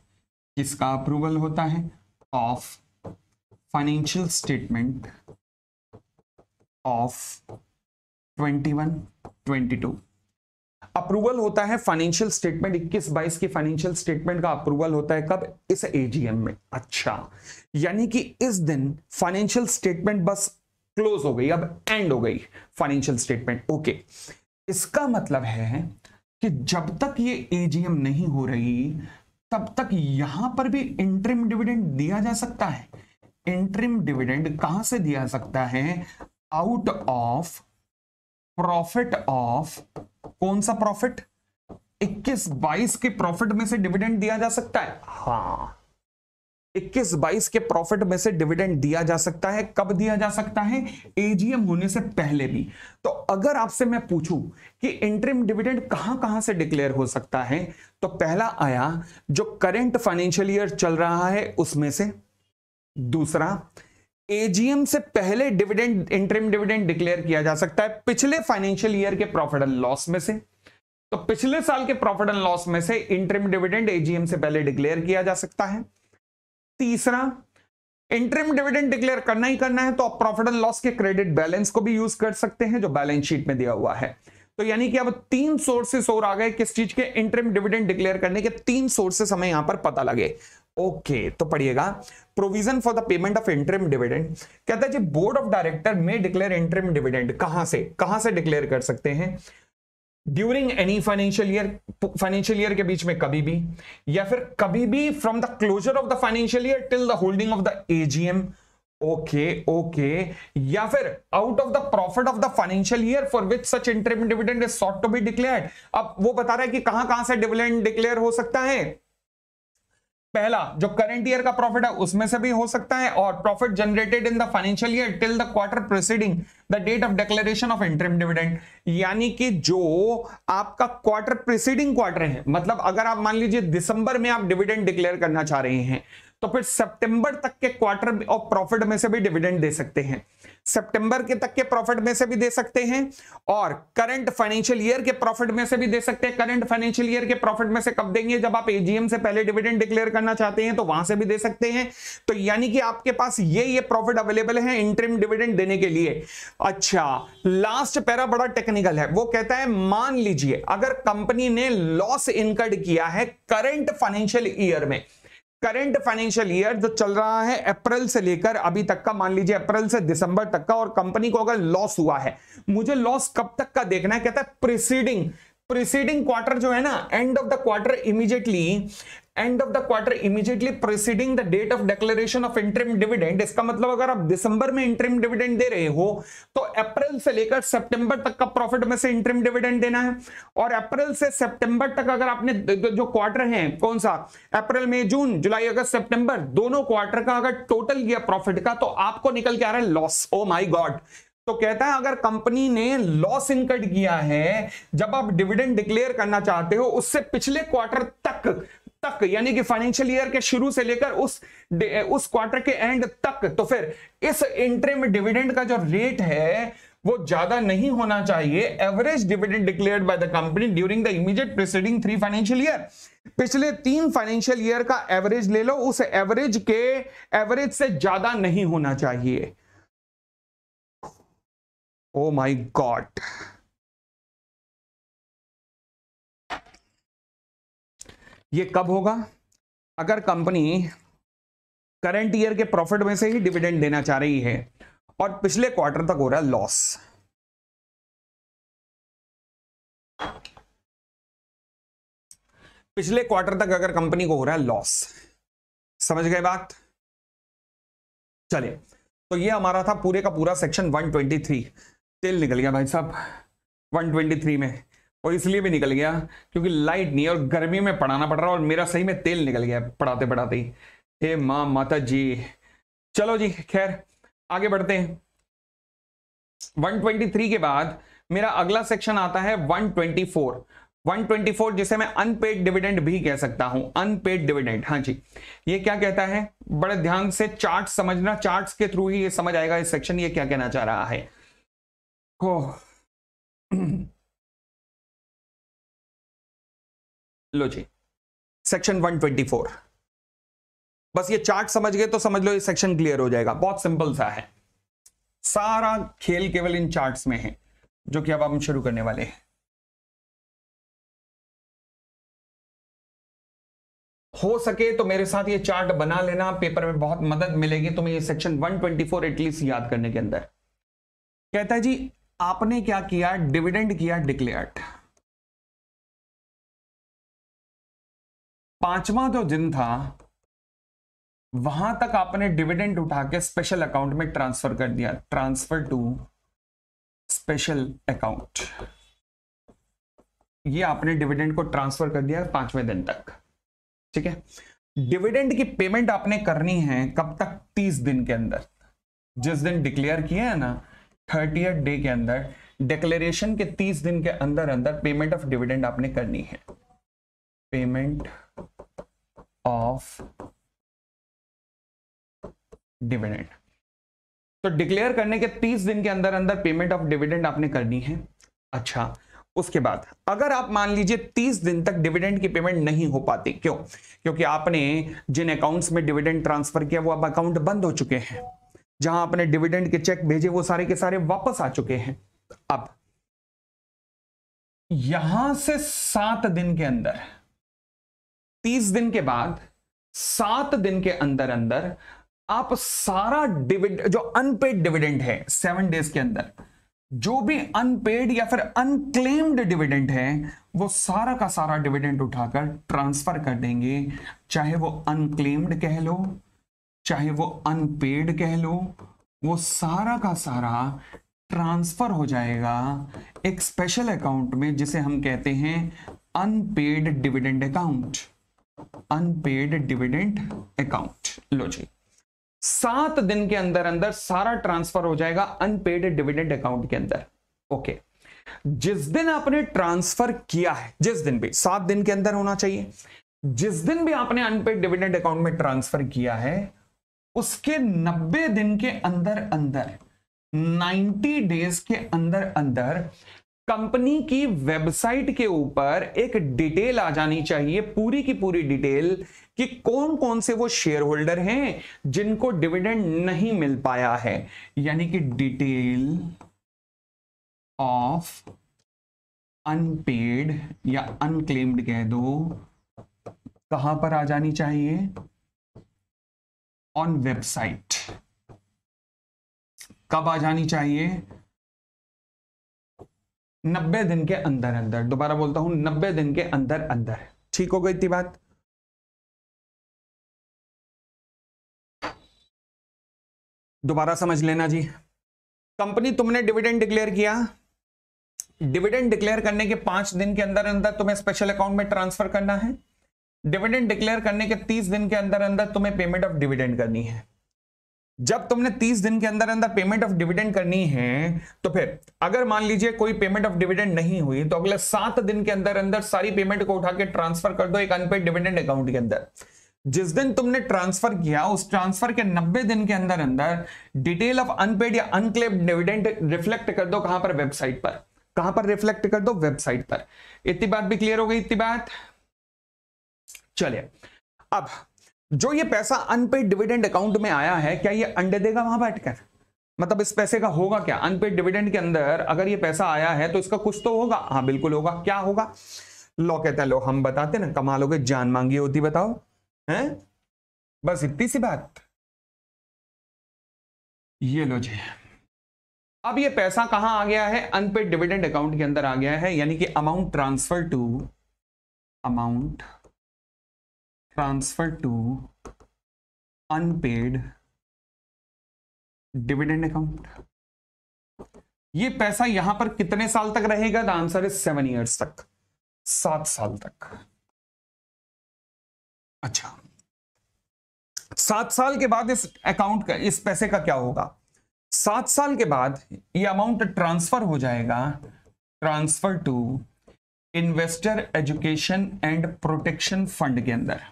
किसका अप्रूवल होता है? Of financial statement of 21 22 approval होता है फाइनेंशियल स्टेटमेंट 21 22 की फाइनेंशियल स्टेटमेंट का अप्रूवल होता है कब? इस एजीएम में। अच्छा। यानी कि इस दिन फाइनेंशियल स्टेटमेंट बस क्लोज हो गई, अब एंड हो गई फाइनेंशियल स्टेटमेंट ओके इसका मतलब है कि जब तक ये एजीएम नहीं हो रही, तब तक यहाँ पर भी इंट्रिम डिविडेंड दिया जा सकता है। इंट्रिम डिविडेंड कहाँ से दिया सकता है? आउट ऑफ़ प्रॉफिट ऑफ़ कौन सा प्रॉफिट 21 22 के प्रॉफिट में से डिविडेंड दिया जा सकता है। हाँ। 21 22 के प्रॉफिट में से डिविडेंड दिया जा सकता है। कब दिया जा सकता है? एजीएम होने से पहले भी। तो अगर आपसे मैं पूछूँ कि इंटरिम डिविडेंड कहाँ कहाँ से डिक्लेयर हो सकता है तो पहला आया जो करंट फाइनेंशियल ईयर चल रहा है उसमें से। दूसरा एजीएम से पहले डिविडेंड इंटरिम डिविडेंड डिक्लेयर किया जा सकता है पिछले फाइनेंशियल ईयर के प्रॉफिट एंड लॉस में से। तो पिछले साल के प्रॉफिट एंड लॉस में से इंटरिम डिविडेंड एजीएम से पहले डिक्लेयर किया जा सकता है। तीसरा इंटरिम डिविडेंड डिक्लेयर करना ही करना है तो आप प्रॉफिट एंड लॉस के क्रेडिट बैलेंस को भी यूज़ कर सकते हैं, जो बैलेंस शीट में दिया हुआ है। तो यानी कि अब तीन सोर्सेस और आ गए, किस चीज़ के? इंटरिम डिविडेंड डिक्लेयर करने के तीन सोर्सेस हमें यहाँ पर पता लगे। ओके तो पढ़िएगा। Provision for the payment of interim dividend कहता है जी board of director may declare interim dividend कहाँ से? कहाँ से डिक्लेयर कर सकते हैं? During any financial year financial year के बीच में कभी भी, या फिर कभी भी from the closure of the financial year till the holding of the AGM okay okay या फिर out of the profit of the financial year for which such interim dividend is sought to be declare अब वो बता रहा है कि कहाँ कहाँ से डिविडेंड डिक्लेयर हो सकता है? पहला, जो करंट ईयर का प्रॉफिट है, उसमें से भी हो सकता है और profit generated in the financial year till the quarter proceeding the date of declaration of interim dividend यानी कि जो आपका क्वार्टर प्रिसीडिंग क्वार्टर है मतलब अगर आप मान लीजिए दिसंबर में आप डिविडेंड डिक्लेयर करना चाह रहे हैं तो फिर सितंबर तक के क्वार्टर ऑफ़ प्रॉफिट में से भी डिविडेंड दे सकते हैं। सितंबर के तक के प्रॉफिट में से भी दे सकते हैं और करंट फाइनेंशियल ईयर के प्रॉफिट में से भी दे सकते हैं। करंट फाइनेंशियल ईयर के प्रॉफिट में से कब देंगे? जब आप एजीएम से पहले डिविडेंड डिक्लेयर करना चाहते हैं तो वहाँ से भी दे सकते हैं। तो यानी कि आपके पास ये ये प्रॉफिट अवेलेबल है इंटरिम डिविडेंड देने के लिए। अच्छा लास्ट पैरा बड़ा टेक्निकल है। वो कहता है, मान लीजिए, अगर कंपनी ने लॉस इनकर्ड किया है करंट फाइनेंशियल ईयर में करंट फाइनेंशियल ईयर जो चल रहा है अप्रैल से लेकर अभी तक का, मान लीजिए अप्रैल से दिसंबर तक का, और कंपनी को अगर लॉस हुआ है, मुझे लॉस कब तक का देखना है? कहता है प्रिसीडिंग प्रिसीडिंग क्वार्टर जो है ना end of the quarter immediately end of the quarter immediately preceding the date of declaration of interim dividend इसका मतलब अगर आप दिसंबर में इंटरिम डिविडेंड दे रहे हो तो अप्रैल से लेकर सितंबर तक का प्रॉफिट में से इंटरिम डिविडेंड देना है। और अप्रैल से सितंबर तक अगर आपने जो क्वार्टर है, कौन सा? अप्रैल में जून जुलाई अगस्त सितंबर दोनों क्वार्टर का अगर टोटल किया प्रॉफिट का तो आपको निकल के आ रहा है लॉस ओ माई गॉड तो कहता है, अगर कंपनी ने लॉस इनकट किया है, जब आप डिविडेंड डिक्लेयर करना चाहते हो, उससे पिछले क्वार्टर तक तक, यानी कि फाइनेंशियल ईयर के शुरू से लेकर उस उस क्वार्टर के एंड तक तो फिर इस इंट्रीम डिविडेंड का जो रेट है, वो ज़्यादा नहीं होना चाहिए। Average dividend declared by the company during the immediate preceding three financial year पिछले तीन फाइनेंशियल ईयर का एवरेज ले लो, उस एवरेज के एवरेज से ज़्यादा नहीं होना चाहिए। ओ माई गॉड ये कब होगा? अगर कंपनी करंट ईयर के प्रॉफिट में से ही डिविडेंड देना चाह रही है और पिछले क्वार्टर तक हो रहा है लॉस। पिछले क्वार्टर तक अगर कंपनी को हो रहा है लॉस। समझ गए बात? चलिए तो ये हमारा था पूरे का पूरा सेक्शन 123 तेल निकल गया भाई साहब। 123 में। और इसलिए भी निकल गया, क्योंकि लाइट नहीं और गर्मी में पढ़ाना पड़ रहा और मेरा सही में तेल निकल गया पढ़ाते पढ़ाते ही। हे माँ माता जी चलो जी, खैर, आगे बढ़ते हैं। 123 के बाद मेरा अगला सेक्शन आता है 124 124 जिसे मैं अनपेड डिविडेंड भी कह सकता हूँ। अनपेड डिविडेंड हाँ जी। ये क्या कहता है? बड़े ध्यान से चार्ट समझना चार्ट्स के थ्रू ही ये समझ आएगा इस सेक्शन ये क्या कहना चाह रहा है? हो। लो जी। सेक्शन 124 बस ये चार्ट समझ गए तो समझ लो ये सेक्शन क्लियर हो जाएगा। बहुत सिंपल सा है। सारा खेल केवल इन चार्ट्स में है, जो कि अब हम शुरू करने वाले हैं। हो सके तो मेरे साथ ये चार्ट बना लेना पेपर में बहुत मदद मिलेगी तुम्हें ये सेक्शन 124 एटलीस्ट याद करने के अंदर। कहता है जी, आपने क्या किया? डिविडेंड किया डिक्लेयर्ड पांचवा जो दिन था, वहाँ तक आपने डिविडेंड उठा के स्पेशल अकाउंट में ट्रांसफ़र कर दिया। ट्रांसफ़र टू स्पेशल अकाउंट ये आपने डिविडेंड को ट्रांसफ़र कर दिया पाँचवें दिन तक। ठीक है? डिविडेंड की पेमेंट आपने करनी है कब तक? तीस दिन के अंदर। जिस दिन डिक्लेयर किया है ना थर्टी डे के अंदर डिक्लेरेशन के तीस दिन के अंदर अंदर पेमेंट ऑफ़ डिविडेंड आपने करनी है। पेमेंट ऑफ़ डिविडेंड तो डिक्लेयर करने के तीस दिन के अंदर अंदर पेमेंट ऑफ़ डिविडेंड आपने करनी है। अच्छा उसके बाद, अगर आप मान लीजिए तीस दिन तक डिविडेंड की पेमेंट नहीं हो पाती, क्यों? क्योंकि आपने जिन अकाउंट्स में डिविडेंड ट्रांसफ़र किया, वो अब अकाउंट बंद हो चुके हैं। जहाँ आपने डिविडेंड के चेक भेजे, वो सारे के सारे वापस आ चुके हैं। अब, यहाँ से सात दिन के अंदर तीस दिन के बाद, सात दिन के अंदर अंदर आप सारा डिविड जो अनपेड डिविडेंड है सेवन डेज़ के अंदर, जो भी अनपेड या फिर अनक्लेम्ड डिविडेंड है, वो सारा का सारा डिविडेंड उठाकर ट्रांसफ़र कर देंगे। चाहे वो अनक्लेम्ड कह लो, चाहे वो अनपेड कह लो, वो सारा का सारा ट्रांसफ़र हो जाएगा एक स्पेशल अकाउंट में, जिसे हम कहते हैं unpaid dividend account unpaid dividend account लो जी। सात दिन के अंदर अंदर सारा ट्रांसफ़र हो जाएगा अनपेड डिविडेंड अकाउंट के अंदर। ओके जिस दिन आपने ट्रांसफ़र किया है, जिस दिन भी, सात दिन के अंदर होना चाहिए। जिस दिन भी आपने अनपेड डिविडेंड अकाउंट में ट्रांसफ़र किया है, उसके नब्बे दिन के अंदर अंदर 90 डेज़ के अंदर अंदर कंपनी की वेबसाइट के ऊपर एक डिटेल आ जानी चाहिए, पूरी की पूरी डिटेल, कि कौन कौन से वो शेयर होल्डर हैं जिनको डिविडेंड नहीं मिल पाया है। यानी कि डिटेल ऑफ़ अनपेड या अनक्लेम्ड कह दो, कहाँ पर आ जानी चाहिए? ऑन वेबसाइट कब आ जानी चाहिए? नब्बे दिन के अंदर अंदर, दोबारा बोलता हूँ, नब्बे दिन के अंदर अंदर ठीक हो गई थी बात? दोबारा समझ लेना जी। कंपनी तुमने डिविडेंड डिक्लेयर किया। डिविडेंड डिक्लेयर करने के पाँच दिन के अंदर अंदर तुम्हें स्पेशल अकाउंट में ट्रांसफ़र करना है। डिविडेंड डिक्लेयर करने के तीस दिन के अंदर अंदर तुम्हें पेमेंट ऑफ़ डिविडेंड करनी है। जब तुमने 30 दिन के अंदर अंदर पेमेंट ऑफ़ डिविडेंड करनी है तो फिर अगर मान लीजिए कोई पेमेंट ऑफ़ डिविडेंड नहीं हुई तो अगले सात दिन के अंदर अंदर सारी पेमेंट को उठा के ट्रांसफ़र कर दो एक अनपेड डिविडेंड अकाउंट के अंदर। जिस दिन तुमने ट्रांसफ़र किया, उस ट्रांसफ़र के 90 दिन के अंदर अंदर डिटेल ऑफ़ अनपेड या अनक्लेम्ड डिविडेंड रिफ्लेक्ट कर दो कहाँ पर? वेबसाइट पर। कहाँ पर रिफ्लेक्ट कर दो? वेबसाइट पर। इतनी बात भी क्लियर हो गई? इतनी बात? चलिए। अब जो ये पैसा अनपेड डिविडेंड अकाउंट में आया है, क्या ये अंडे देगा वहाँ बैठकर मतलब इस पैसे का होगा क्या? अनपेड डिविडेंड के अंदर अगर ये पैसा आया है तो इसका कुछ तो होगा। हाँ बिल्कुल होगा। क्या होगा? लो कहते हैं, लो, हम बताते ना कमालोगे जान मांगी होती, बताओ। हैं? बस इतनी सी बात। ये लो जी। अब ये पैसा कहाँ आ गया है? अनपेड डिविडेंड अकाउंट के अंदर आ गया है, यानी कि amount transfer to amount transfer to unpaid dividend account ये पैसा यहाँ पर कितने साल तक रहेगा? The answer is seven years तक। सात साल तक। अच्छा। सात साल के बाद इस अकाउंट का, इस पैसे का क्या होगा? सात साल के बाद ये अमाउंट ट्रांसफ़र हो जाएगा। Transfer to investor education and protection fund के अंदर।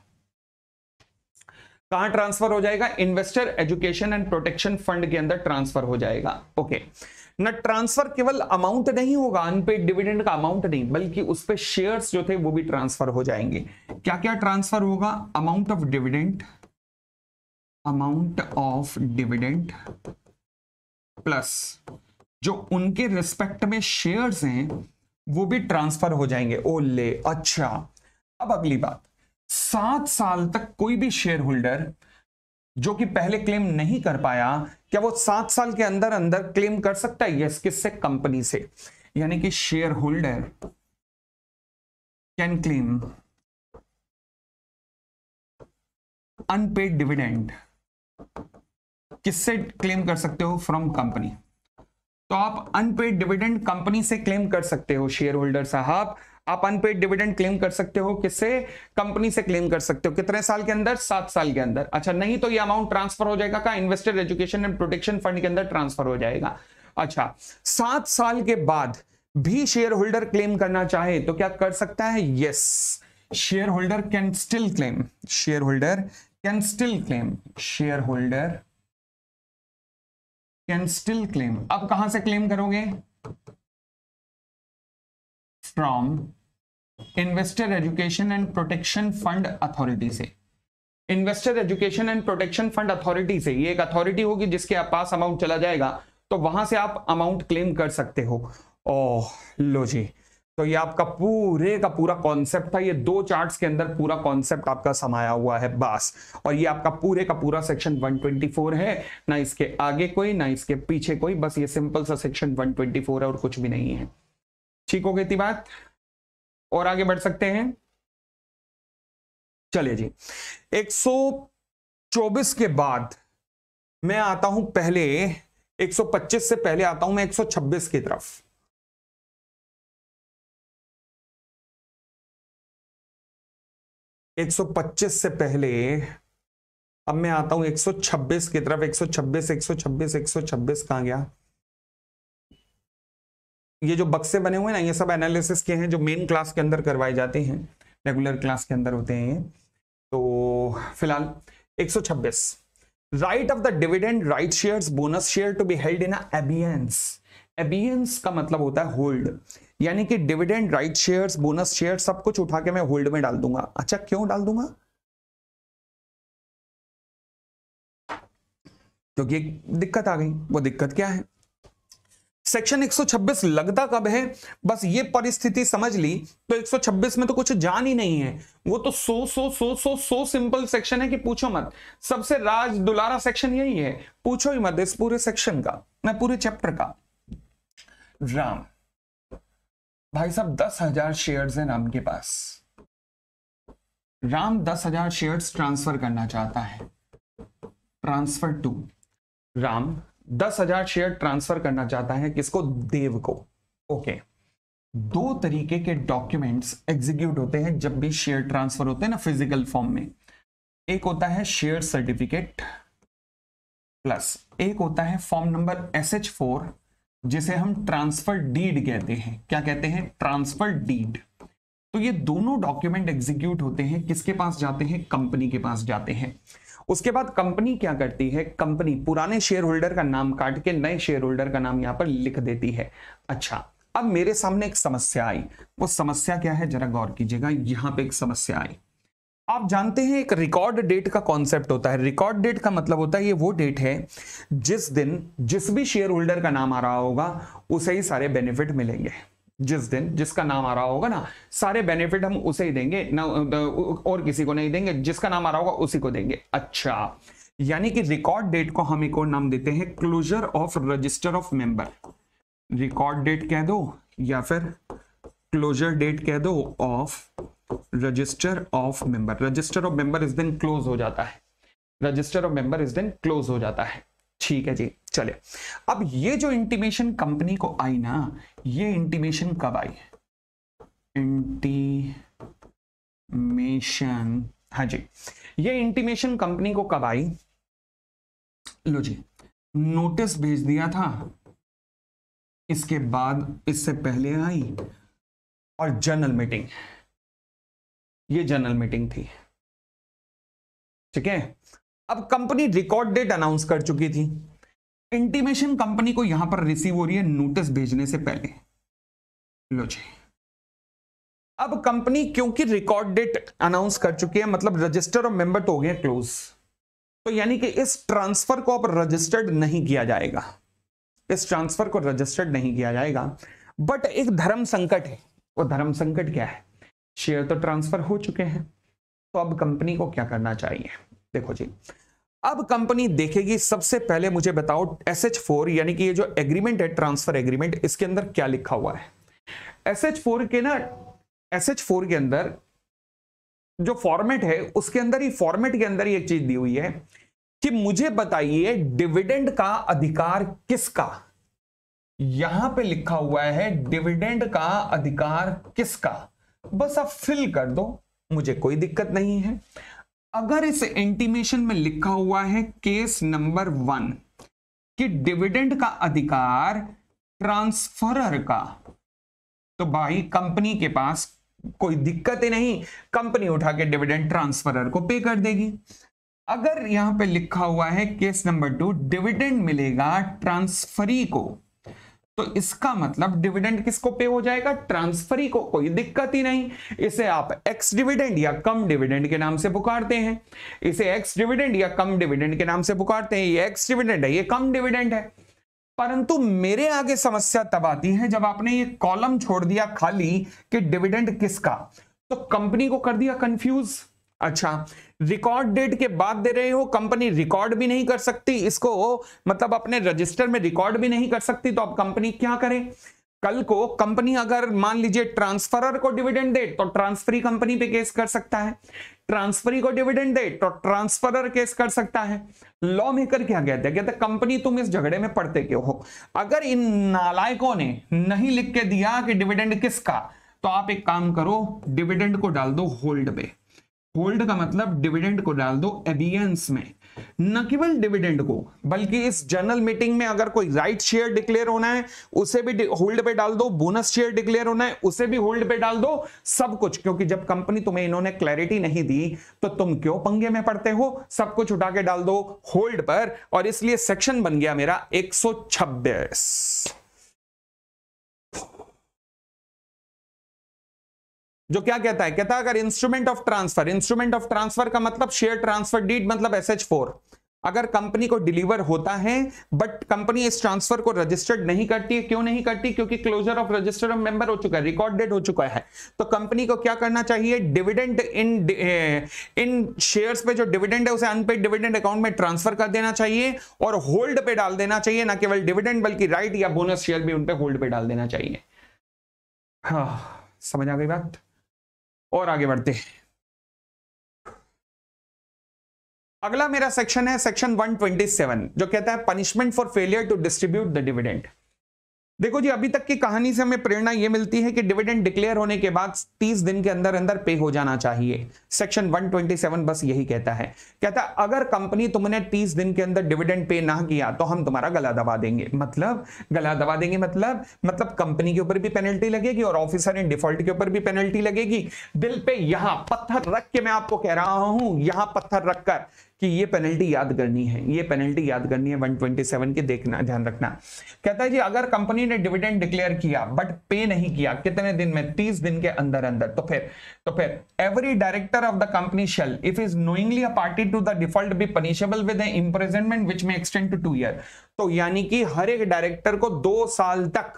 कहाँ ट्रांसफ़र हो जाएगा? Investor education and protection fund के अंदर ट्रांसफ़र हो जाएगा। ओके। न ट्रांसफ़र केवल अमाउंट नहीं होगा, अनपेड डिविडेंड का अमाउंट नहीं, बल्कि उस पर शेयर्स जो थे वो भी ट्रांसफ़र हो जाएँगे। क्या क्या ट्रांसफ़र होगा? Amount of dividend, amount of dividend plus जो उनके रिस्पेक्ट में शेयर्स हैं, वो भी ट्रांसफ़र हो जाएँगे। ओले अच्छा। अब अगली बात। सात साल तक कोई भी शेयर होल्डर जो कि पहले क्लेम नहीं कर पाया, क्या वो सात साल के अंदर अंदर क्लेम कर सकता है? यस किससे? कंपनी से। यानी कि share holder can claim unpaid dividend किससे क्लेम कर सकते हो? फ्रॉम कंपनी तो आप अनपेड डिविडेंड कंपनी से क्लेम कर सकते हो शेयर होल्डर साहब। आप अनपेड डिविडेंड क्लेम कर सकते हो, किससे? कंपनी से क्लेम कर सकते हो। कितने साल के अंदर? सात साल के अंदर। अच्छा नहीं तो ये अमाउंट ट्रांसफ़र हो जाएगा का investor education and protection fund के अंदर ट्रांसफ़र हो जाएगा। अच्छा सात साल के बाद भी शेयर होल्डर क्लेम करना चाहे तो क्या कर सकता है? Yes share holder can still claim share holder can still claim share holder can still claim अब कहाँ से क्लेम करोगे? From investor education and protection fund authority से। Investor education and protection fund authority से, ये एक अथॉरिटी होगी जिसके पास अमाउंट चला जाएगा तो वहाँ से आप अमाउंट क्लेम कर सकते हो। ओह, लो जी। तो ये आपका पूरे का पूरा कॉन्सेप्ट था, ये दो चार्ट्स के अंदर पूरा कॉन्सेप्ट आपका समाया हुआ है, बस। और ये आपका पूरे का पूरा सेक्शन 124 है, ना इसके आगे कोई, ना इसके पीछे कोई, बस ये सिंपल सा सेक्शन 124 है और कुछ भी नहीं है। ठीक हो गई थी बात? और आगे बढ़ सकते हैं। चलिए जी 124 के बाद मैं आता हूँ पहले 125 से पहले आता हूँ मैं 126 की तरफ़। 125 से पहले अब मैं आता हूँ 126 की तरफ़। 126 126 126 कहाँ गया? ये जो बक्से बने हुए हैं ना, ये सब एनालिसिस के हैं, जो मेन क्लास के अंदर करवाए जाते हैं रेगुलर क्लास के अंदर होते हैं तो फ़िलहाल 126 right of the dividend right shares bonus share to be held in abeyance abeyance का मतलब होता है होल्ड यानी कि dividend right shares bonus share सब कुछ उठा के मैं होल्ड में डाल दूँगा। अच्छा क्यों डाल दूँगा? क्योंकि एक दिक्कत आ गई। वो दिक्कत क्या है? सेक्शन 126 लगता कब है? बस ये परिस्थिति समझ ली तो 126 में तो कुछ जान ही नहीं है। वो तो सो सो सो सो सो सिंपल सेक्शन है कि पूछो मत। सबसे राज दुलारा सेक्शन यही है। पूछो ही मत इस पूरे सेक्शन का, मैं पूरे चैप्टर का। राम, भाई साहब, दस हज़ार शेयर है राम के पास। राम दस हज़ार शेयर ट्रांसफ़र करना चाहता है। ट्रांसफ़र टू राम दस हज़ार शेयर ट्रांसफ़र करना चाहता है किसको? देव को। ओके दो तरीके के डॉक्यूमेंट्स एग्जीक्यूट होते हैं जब भी शेयर ट्रांसफ़र होते हैं ना फ़िज़िकल फॉर्म में। एक होता है शेयर सर्टिफिकेट प्लस। एक होता है form number S H four, जिसे हम ट्रांसफ़र डीड कहते हैं। क्या कहते हैं? Transfer deed. तो ये दोनों डॉक्यूमेंट एग्जीक्यूट होते हैं। किसके पास जाते हैं? कंपनी के पास जाते हैं। उसके बाद कंपनी क्या करती है? कंपनी पुराने शेयर होल्डर का नाम काट के नए शेयर होल्डर का नाम यहाँ पर लिख देती है। अच्छा अब मेरे सामने एक समस्या आई। वो समस्या क्या है? जरा गौर कीजिएगा, यहाँ पे एक समस्या आई। आप जानते हैं, एक रिकॉर्ड डेट का कॉन्सेप्ट होता है। रिकॉर्ड डेट का मतलब होता है, ये वो डेट है, जिस दिन जिस भी शेयर होल्डर का नाम आ रहा होगा, उसे ही सारे बेनिफिट मिलेंगे। जिस दिन जिसका नाम आ रहा होगा ना, सारे बेनिफिट हम उसे ही देंगे, ना और किसी को नहीं देंगे, जिसका नाम आ रहा होगा उसी को देंगे। अच्छा यानी कि रिकॉर्ड डेट को हम एक और नाम देते हैं closure of register of member record date कह दो, या फिर क्लोजर डेट कह दो of register of member register of member इस दिन क्लोज हो जाता है। रजिस्टर ऑफ़ मेंबर इस दिन क्लोज हो जाता है। ठीक है जी। चले अब ये जो इंटीमेशन कंपनी को आई ना, ये इंटीमेशन कब आई? इंटीमेशन हाँ जी, ये इंटीमेशन कंपनी को कब आई? लो जी नोटिस भेज दिया था, इसके बाद इससे पहले आई, और जनरल मीटिंग ये जनरल मीटिंग थी, ठीक है? अब कंपनी रिकॉर्ड डेट अनाउंस कर चुकी थी इंटीमेशन कंपनी को यहाँ पर रिसीव हो रही है नोटिस भेजने से पहले। लो जी। अब कंपनी क्योंकि रिकॉर्ड डेट अनाउंस कर चुकी है मतलब रजिस्टर और मेंबर तो हो गए क्लोज तो यानी कि इस ट्रांसफ़र को अब रजिस्टर्ड नहीं किया जाएगा। इस ट्रांसफ़र को रजिस्टर्ड नहीं किया जाएगा। बट एक धर्म संकट है। वो धर्म संकट क्या है? शेयर तो ट्रांसफ़र हो चुके हैं। तो अब कंपनी को क्या करना चाहिए? देखो जी। अब कंपनी देखेगी, सबसे पहले मुझे बताओ एस एच फोर यानी कि ये जो एग्रीमेंट है ट्रांसफ़र एग्रीमेंट इसके अंदर क्या लिखा हुआ है? एस एच फोर के ना एस एच फोर के अंदर जो फॉर्मेट है, उसके अंदर ही फॉर्मेट के अंदर ही एक चीज़ दी हुई है कि मुझे बताइए डिविडेंड का अधिकार किसका? यहाँ पे लिखा हुआ है डिविडेंड का अधिकार किसका? बस आप फिल कर दो, मुझे कोई दिक्कत नहीं है। अगर इस इंटीमेशन में लिखा हुआ है केस नंबर वन कि डिविडेंड का अधिकार ट्रांसफरर का तो भाई कंपनी के पास कोई दिक्कत ही नहीं। कंपनी उठा के डिविडेंड ट्रांसफरर को पे कर देगी। अगर यहाँ पे लिखा हुआ है केस नंबर टू डिविडेंड मिलेगा ट्रांसफरी को। तो इसका मतलब डिविडेंड किसको पे हो जाएगा? ट्रांसफरी को, कोई दिक्कत ही नहीं। इसे आप एक्स डिविडेंड या कम डिविडेंड के नाम से पुकारते हैं। इसे एक्स डिविडेंड या कम डिविडेंड के नाम से पुकारते हैं। ये एक्स डिविडेंड है, ये कम डिविडेंड है। परंतु मेरे आगे समस्या तब आती है जब आपने ये कॉलम छोड़ दिया खाली कि डिविडेंड किसका? तो कंपनी को कर दिया कंफ्यूज अच्छा रिकॉर्ड डेट के बाद दे रहे हो कंपनी रिकॉर्ड भी नहीं कर सकती, इसको मतलब अपने रजिस्टर में रिकॉर्ड भी नहीं कर सकती तो अब कंपनी क्या करे? कल को कंपनी अगर मान लीजिए ट्रांसफरर को डिविडेंड दे तो ट्रांसफरी कंपनी पे केस कर सकता है। ट्रांसफरी को डिविडेंड दे तो ट्रांसफरर केस कर सकता है। लॉ मेकर क्या कहते हैं? कहते कंपनी तुम इस झगड़े में पड़ते क्यों हो? अगर इन नालायकों ने नहीं लिख के दिया कि डिविडेंड किसका तो आप एक काम करो डिविडेंड को डाल दो होल्ड पे। होल्ड का मतलब डिविडेंड को डाल दो एबियंस में। न केवल डिविडेंड को, बल्कि इस जनरल मीटिंग में अगर कोई राइट शेयर डिक्लेयर होना है, उसे भी होल्ड पे डाल दो बोनस शेयर डिक्लेयर होना है, उसे भी होल्ड पे डाल दो, सब कुछ। क्योंकि जब कंपनी तुम्हें इन्होंने क्लैरिटी नहीं दी तो तुम क्यों पंगे में पड़ते हो? सब कुछ उठा के डाल दो होल्ड पर, और इसलिए सेक्शन बन गया मेरा एक सौ छब्बीस। जो क्या कहता है? कहता है, अगर instrument of transfer instrument of transfer का मतलब शेयर ट्रांसफ़र डीड मतलब एस एच फोर अगर कंपनी को डिलीवर होता है बट कंपनी इस ट्रांसफ़र को रजिस्टर्ड नहीं करती है क्यों नहीं करती? क्योंकि क्लोजर ऑफ़ रजिस्टर मेंबर हो चुका है रिकॉर्डेड हो चुका है। तो कंपनी को क्या करना चाहिए? डिविडेंड इन इन शेयर्स पे जो डिविडेंड है, उसे अनपेड डिविडेंड अकाउंट में ट्रांसफ़र कर देना चाहिए और होल्ड पे डाल देना चाहिए, ना केवल डिविडेंड बल्कि राइट या बोनस शेयर भी उन पे होल्ड पे डाल देना चाहिए। हाँ समझ आ गई बात? और आगे बढ़ते हैं। अगला मेरा सेक्शन है सेक्शन 127 जो कहता है punishment for failure to distribute the dividend देखो जी, अभी तक की कहानी से हमें प्रेरणा यह मिलती है कि डिविडेंड डिक्लेयर होने के बाद 30 दिन के अंदर अंदर पे हो जाना चाहिए। सेक्शन 127 बस यही कहता है। कहता है अगर कंपनी तुमने 30 दिन के अंदर डिविडेंड पे ना किया तो हम तुम्हारा गला दबा देंगे। मतलब गला दबा देंगे मतलब मतलब कंपनी के ऊपर भी पेनल्टी लगेगी और ऑफिसर इन डिफ़ॉल्ट के ऊपर भी पेनल्टी लगेगी। दिल पे यहाँ पत्थर रख के मैं आपको कह रहा हूँ, यहाँ पत्थर रखकर। कि ये पेनल्टी याद करनी है, ये पेनल्टी याद करनी है 127 की, देखना, ध्यान रखना। कहता है जी, अगर कंपनी ने डिविडेंड डिक्लेयर किया बट पे नहीं किया, कितने दिन में? 30 दिन के अंदर अंदर। तो फिर तो फिर every director of the company shall if is knowingly a party to the default be punishable with imprisonment which may extend to two year तो यानी कि हर एक डायरेक्टर को दो साल तक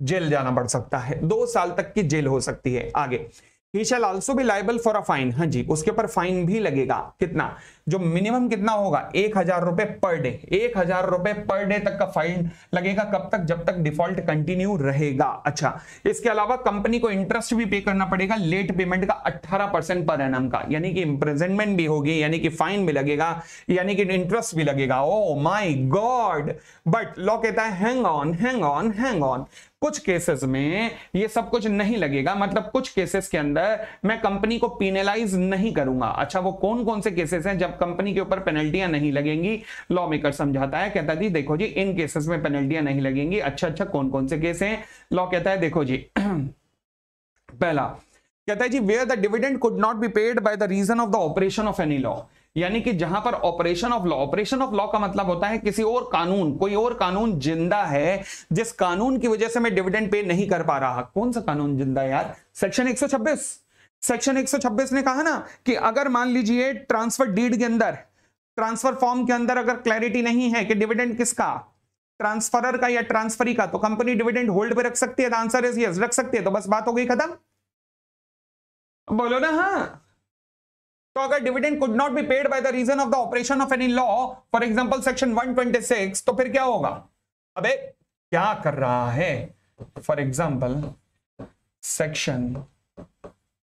जेल जाना पड़ सकता है। दो साल तक की जेल हो सकती है। आगे ही शैल ऑल्सो भी लाइबल फॉर अ फाइन हाँ जी, उसके ऊपर फाइन भी लगेगा। कितना? जो मिनिमम कितना होगा? एक हज़ार रुपए पर डे एक हज़ार रुपए पर डे तक का फाइन लगेगा। कब तक? जब तक डिफ़ॉल्ट कंटिन्यू रहेगा। अच्छा इसके अलावा कंपनी को इंटरेस्ट भी पे करना पड़ेगा। लेट पेमेंट का 18 परसेंट पर एनम का। यानी कि इंप्रेजनमेंट भी होगी, यानी कि फाइन भी लगेगा, यानी कि इंटरेस्ट भी लगेगा। Oh my god but law कहता है hang on hang on hang on कुछ केसेस में ये सब कुछ नहीं लगेगा। मतलब कुछ केसेस के अंदर मैं कंपनी को पीनलाइज नहीं करूँगा। अच्छा वो कौन कौन से केसेस हैं? जब कंपनी के ऊपर पेनल्टियाँ नहीं लगेंगी लॉ मेकर समझाता है, कहता जी, देखो जी, इन केसेस में पेनल्टियाँ नहीं लगेंगी अच्छा अच्छा कौन कौन से केस हैं? लॉ कहता है, देखो जी, पहला, कहता है, जी where the dividend could not be paid by the reason of the operation of any law यानी कि जहाँ पर operation of law operation of law का मतलब होता है किसी और कानून, कोई और कानून ज़िंदा है, जिस कानून की वजह से मैं डिविडेंड पे नहीं कर पा रहा। कौन सा कानून ज़िंदा यार? सेक्शन 126 सेक्शन 126 ने कहा ना कि अगर मान लीजिए ट्रांसफ़र डीड के अंदर ट्रांसफ़र फॉर्म के अंदर अगर क्लैरिटी नहीं है कि डिविडेंड किसका ट्रांसफरर का या ट्रांसफरी का तो कंपनी डिविडेंड होल्ड पे रख सकती है आंसर इज़ यस रख सकती है तो बस बात हो गई खत्म। बोलो ना हाँ। तो अगर dividend could not be paid by the reason of the operation of any law for example section 126 तो फिर क्या होगा? अबे, क्या कर रहा है? फॉर एग्जांपल सेक्शन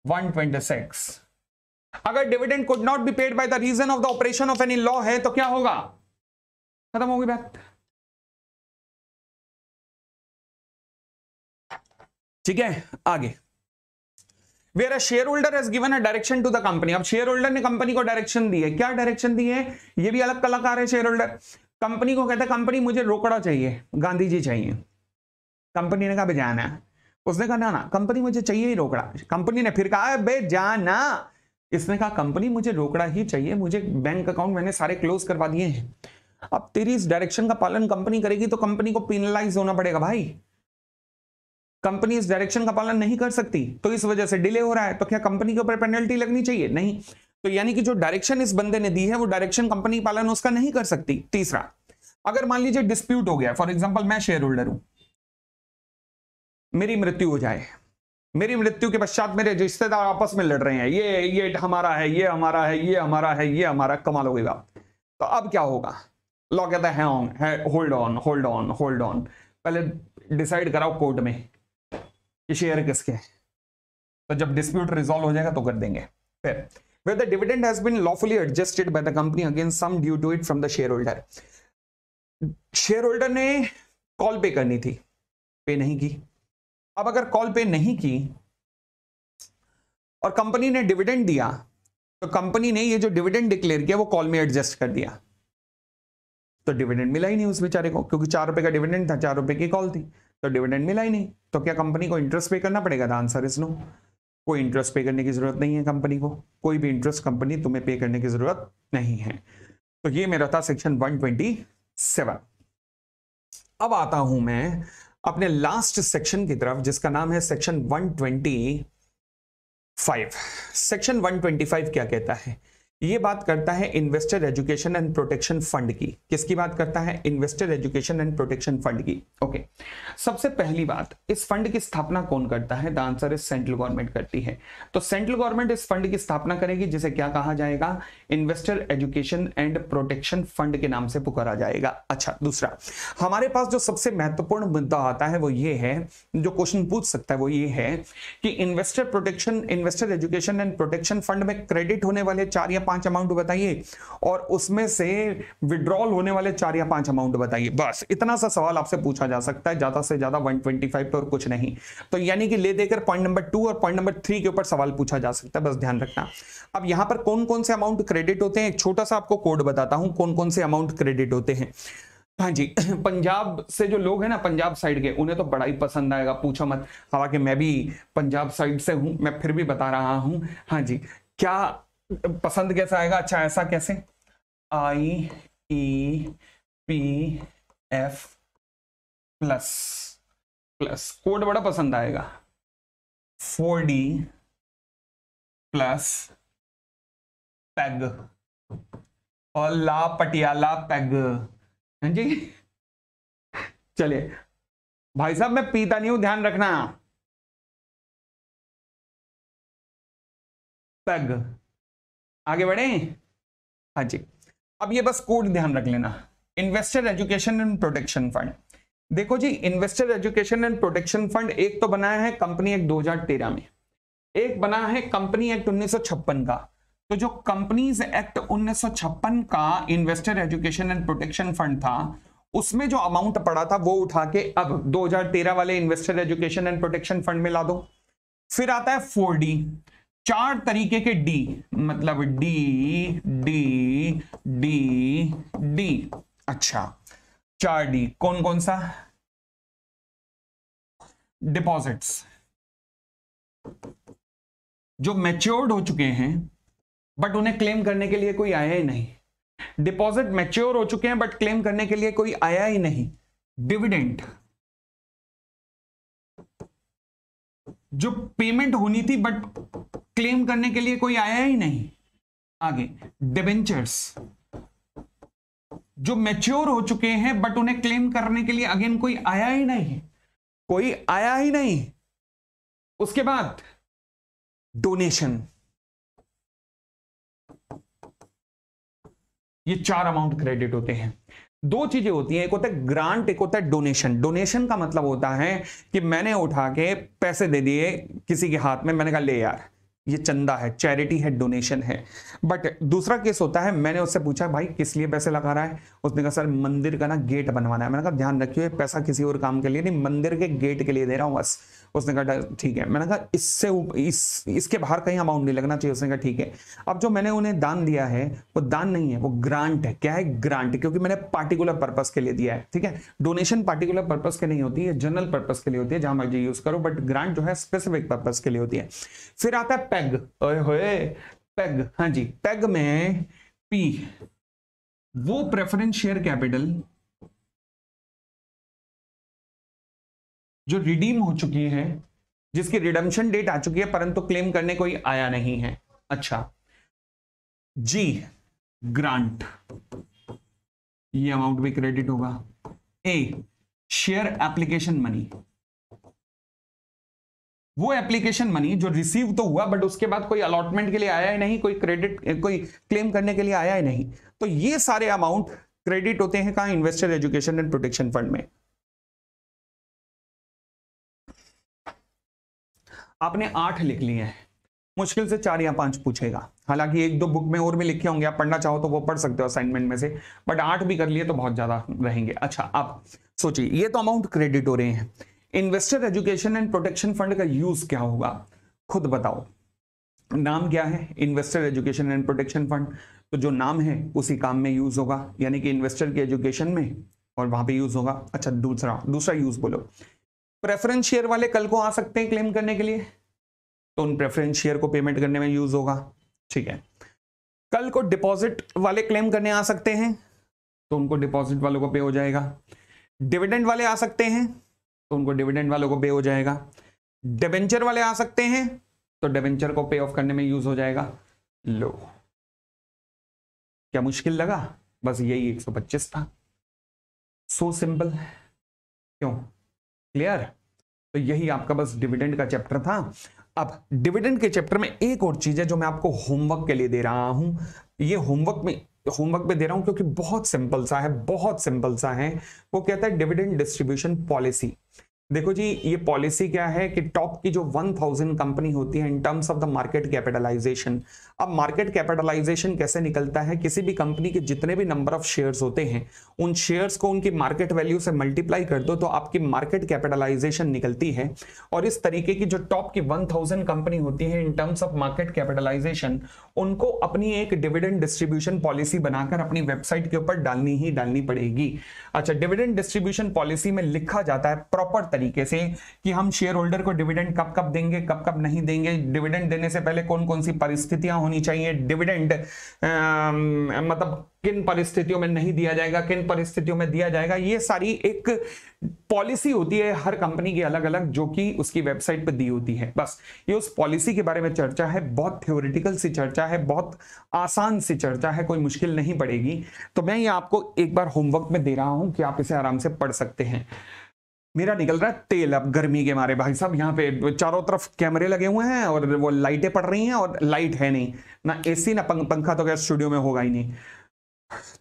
126 अगर dividend could not be paid by the reason of the operation of any law है तो क्या होगा? खत्म होगी बात। ठीक है, आगे। Where a share holder has given a direction to the company अब शेयर होल्डर ने कंपनी को डायरेक्शन दी है। क्या डायरेक्शन दी है? ये भी अलग कलाकार है शेयर होल्डर कंपनी को कहता है कंपनी मुझे रोकड़ा चाहिए, गांधी जी चाहिए। कंपनी ने कहा बे जाना उसने कहा, ना ना, कंपनी मुझे चाहिए ही रोकड़ा। कंपनी ने फिर कहा बे जाना इसने कहा, कंपनी मुझे रोकड़ा ही चाहिए, मुझे बैंक अकाउंट मैंने सारे क्लोज करवा दिए हैं। अब तेरी इस डायरेक्शन का पालन कंपनी करेगी तो कंपनी को पिनलाइज होना पड़ेगा भाई। कंपनी इस डायरेक्शन का पालन नहीं कर सकती तो इस वजह से डिले हो रहा है तो क्या कंपनी के ऊपर पेनल्टी लगनी चाहिए? नहीं। तो यानी कि जो डायरेक्शन इस बंदे ने दी है, वो डायरेक्शन कंपनी पालन उसका नहीं कर सकती। तीसरा, अगर मान लीजिए डिस्प्यूट हो गया फॉर एग्ज़ाम्पल मैं शेयर होल्डर हूँ मेरी मृत्यु हो जाए। मेरी मृत्यु के पश्चात मेरे रिश्तेदार आपस में लड़ रहे हैं। ये ये हमारा है, ये हमारा है, ये हमारा है, ये हमारा कमाल हो गया तो अब क्या होगा? लॉ कहता है hold on hold on hold on पहले डिसाइड कराओ कोर्ट में कि शेयर किसके तो जब डिस्प्यूट रिजॉल्व हो जाएगा तो कर देंगे। फिर, where the dividend has been lawfully adjusted by the company against some due to it from the shareholder. Share ने कॉल पे करनी थी। पे नहीं की। अब अगर कॉल पे नहीं की और कंपनी ने डिविडेंड दिया तो कंपनी ने ये जो डिविडेंड डिक्लेयर किया, वो कॉल में एडजस्ट कर दिया। तो डिविडेंड मिला ही नहीं उस बेचारे को, क्योंकि चार रुपए का डिविडेंड था, चार रुपए की कॉल थी तो डिविडेंड मिला ही नहीं। तो क्या कंपनी को इंटरेस्ट पे करना पड़ेगा? आंसर इज़ नो कोई इंटरेस्ट पे करने की ज़रूरत नहीं है कंपनी को। कोई भी इंटरेस्ट कंपनी तुम्हें पे करने की ज़रूरत नहीं है। तो ये मेरा था सेक्शन 127 अब आता हूँ मैं अपने लास्ट सेक्शन की तरफ़, जिसका नाम है सेक्शन 125 सेक्शन 125 क्या कहता है? ये बात करता है investor education and protection fund की। किसकी बात करता है? Investor education and protection fund की। Okay okay. सबसे पहली बात, इस फंड की स्थापना कौन करता है? The answer is central government करती है। तो सेंट्रल गवर्नमेंट इस फंड की स्थापना करेगी, जिसे क्या कहा जाएगा? Investor education and protection fund के नाम से पुकारा जाएगा। अच्छा दूसरा, हमारे पास जो सबसे महत्वपूर्ण मुद्दा आता है वो ये है, जो क्वेश्चन पूछ सकता है वो ये है कि investor protection, investor education and protection fund में क्रेडिट होने वाले चार या पाँच अमाउंट बताइए और उसमें से विड्रॉल होने वाले चार या पाँच अमाउंट बताइए। बस, इतना सा सवाल आपसे पूछा जा सकता है, ज़्यादा से ज़्यादा 125 पे और कुछ नहीं। तो यानी कि ले देकर पॉइंट नंबर टू और पॉइंट नंबर थ्री के ऊपर सवाल पूछा जा सकता है, बस ध्यान रखना। अब यहाँ पर कौन कौन से अमाउंट क्रेडिट होते हैं। एक छोटा सा आपको कोड बताता हूँ कौन कौन से अमाउंट क्रेडिट होते हैं। हाँ जी, पंजाब से जो लोग हैं ना, पंजाब साइड के, उन्हें तो बड़ा ही पसंद आएगा, पूछो मत। हालाँकि मैं भी पंजाब साइड से हूँ, मैं फिर भी बता रहा हूँ। हाँ जी, क्या पसंद कैसा आएगा? अच्छा ऐसा कैसे? I, E, P, F, plus plus. Code बड़ा पसंद आएगा। Four D, plus peg. और ला पटियाला पैग। हाँ जी। चलिए। भाई साहब, मैं पीता नहीं हूँ, ध्यान रखना। पेग। आगे बढ़े। हाँ जी। अब ये बस कोड ध्यान रख लेना। Investor education and protection fund. देखो जी, investor education and protection fund एक तो बनाया है कंपनी एक्ट 2013 में। एक बना है कंपनी एक्ट 1956 का। तो जो कंपनीज़ एक्ट 1956 का investor education and protection fund था, उसमें जो अमाउंट पड़ा था, वो उठा के अब 2013 वाले investor education and protection fund में ला दो। फिर आता है फोर डी चार तरीके के डी मतलब डी डी डी डी अच्छा चार डी कौन कौन सा? डिपॉजिट्स जो मैच्योर्ड हो चुके हैं बट उन्हें क्लेम करने के लिए कोई आया ही नहीं। डिपॉजिट मैच्योर हो चुके हैं बट क्लेम करने के लिए कोई आया ही नहीं। डिविडेंट जो पेमेंट होनी थी बट क्लेम करने के लिए कोई आया ही नहीं। आगे डिवेंचर्स जो मैच्योर हो चुके हैं बट उन्हें क्लेम करने के लिए अगेन कोई आया ही नहीं। कोई आया ही नहीं। उसके बाद डोनेशन ये चार अमाउंट क्रेडिट होते हैं। दो चीज़ें होती हैं, एक होता है ग्रांट एक होता है डोनेशन डोनेशन का मतलब होता है कि मैंने उठा के पैसे दे दिए किसी के हाथ में, मैंने कहा, ले यार, ये चंदा है चैरिटी है डोनेशन है। बट दूसरा केस होता है, मैंने उससे पूछा, भाई, किस लिए पैसे लगा रहा है? उसने कहा, सर, मंदिर का ना गेट बनवाना है। मैंने कहा, ध्यान रखिए पैसा किसी और काम के लिए नहीं, मंदिर के गेट के लिए दे रहा हूँ बस। उसने कहा ठीक है। मैंने कहा, इससे इस, इसके बाहर कहीं अमाउंट नहीं लगना चाहिए। उसने कहा, ठीक है। अब जो मैंने उन्हें दान दिया है, वो दान नहीं है, वो ग्रांट है। क्या है ग्रांट क्योंकि मैंने पार्टिकुलर पर्पज के लिए दिया है, ठीक है? डोनेशन पार्टिकुलर पर्पज के नहीं होती है जनरल पर्पज के लिए होती है, जहाँ मर्ज़ी यूज़ करो बट ग्रांट जो है स्पेसिफिक पर्पज के लिए होती है। फिर आता है पेग होए पेग हाँ जी पेग में पी वो प्रेफरेंस शेयर कैपिटल जो रिडीम हो चुकी है, जिसकी रिडम्शन डेट आ चुकी है, परंतु क्लेम करने कोई आया नहीं है। अच्छा। जी ग्रांट ये अमाउंट भी क्रेडिट होगा। ए शेयर एप्लीकेशन मनी वो एप्लीकेशन मनी जो रिसीव तो हुआ बट उसके बाद कोई अलॉटमेंट के लिए आया ही नहीं, कोई क्रेडिट कोई क्लेम करने के लिए आया ही नहीं। तो ये सारे अमाउंट क्रेडिट होते हैं कहा? Investor education and protection fund में। आपने आठ लिख लिए हैं। मुश्किल से चार या पाँच पूछेगा। हालाँकि एक दो बुक में और भी लिखे होंगे, आप पढ़ना चाहो तो वो पढ़ सकते हो असाइनमेंट में से बट आठ भी कर लिए तो बहुत ज़्यादा रहेंगे। अच्छा आप सोचिए, ये तो अमाउंट क्रेडिट हो रहे हैं। Investor education and protection fund का यूज़ क्या होगा? खुद बताओ। नाम क्या है? Investor education and protection fund तो जो नाम है, उसी काम में यूज़ होगा। यानी कि इन्वेस्टर की एजुकेशन में और वहाँ पे यूज़ होगा। अच्छा दूसरा दूसरा यूज़ बोलो। प्रेफरेंस शेयर वाले कल को आ सकते हैं क्लेम करने के लिए। तो उन प्रेफरेंस शेयर को पेमेंट करने में यूज़ होगा। ठीक है। कल को डिपॉजिट वाले क्लेम करने आ सकते हैं तो उनको डिपॉजिट वालों को पे हो जाएगा। डिविडेंड वाले आ सकते हैं तो उनको डिविडेंड वालों को पे हो जाएगा। डिवेंचर वाले आ सकते हैं तो डिवेंचर को पे ऑफ़ करने में यूज़ हो जाएगा। लो। क्या मुश्किल लगा? बस यही 125 था। सो सिंपल क्यों? क्लियर? तो यही आपका बस डिविडेंड का चैप्टर था। अब डिविडेंड के चैप्टर में एक और चीज़ है जो मैं आपको होमवर्क के लिए दे रहा हूँ। ये होमवर्क में होमवर्क में दे रहा हूँ क्योंकि बहुत सिंपल सा है, बहुत सिंपल सा है। वो कहता है डिविडेंड डिस्ट्रीब्यूशन पॉलिसी। देखो जी, ये पॉलिसी क्या है कि टॉप की जो 1000 कंपनी होती है in terms of the market capitalization अब मार्केट कैपिटलाइजेशन कैसे निकलता है? किसी भी कंपनी के जितने भी नंबर ऑफ़ शेयर्स होते हैं, उन शेयर्स को उनकी मार्केट वैल्यू से मल्टीप्लाई कर दो तो आपकी मार्केट कैपिटलाइजेशन निकलती है। और इस तरीके की जो टॉप की वन कंपनी होती है in terms of market capitalization उनको अपनी एक डिविडेंड डिस्ट्रीब्यूशन पॉलिसी बनाकर अपनी वेबसाइट के ऊपर डालनी ही डालनी पड़ेगी। अच्छा डिविडेंड डिस्ट्रीब्यूशन पॉलिसी में लिखा जाता है प्रॉपर तरीके से कि हम शेयर होल्डर को डिविडेंड कब कब देंगे, कब कब नहीं देंगे डिविडेंड देने से पहले कौन कौन सी परिस्थितियाँ होनी चाहिए डिविडेंड मतलब किन परिस्थितियों में नहीं दिया जाएगा, किन परिस्थितियों में दिया जाएगा, ये सारी एक पॉलिसी होती है हर कंपनी की अलग अलग जो कि उसकी वेबसाइट पर दी होती है। बस, ये उस पॉलिसी के बारे में चर्चा है, बहुत थ्योरिटिकल सी चर्चा है, बहुत आसान सी चर्चा है, कोई मुश्किल नहीं पड़ेगी। तो मैं ये आपको एक बार होमवर्क में दे रहा हूँ कि आप इसे आराम से पढ़ सकते हैं। मेरा निकल रहा है तेल अब गर्मी के मारे, भाई साहब, यहाँ पे चारों तरफ़ कैमरे लगे हुए हैं और वो लाइटें पड़ रही हैं और लाइट है नहीं। ना एसी ना पंखा तो क्या स्टूडियो में होगा ही नहीं।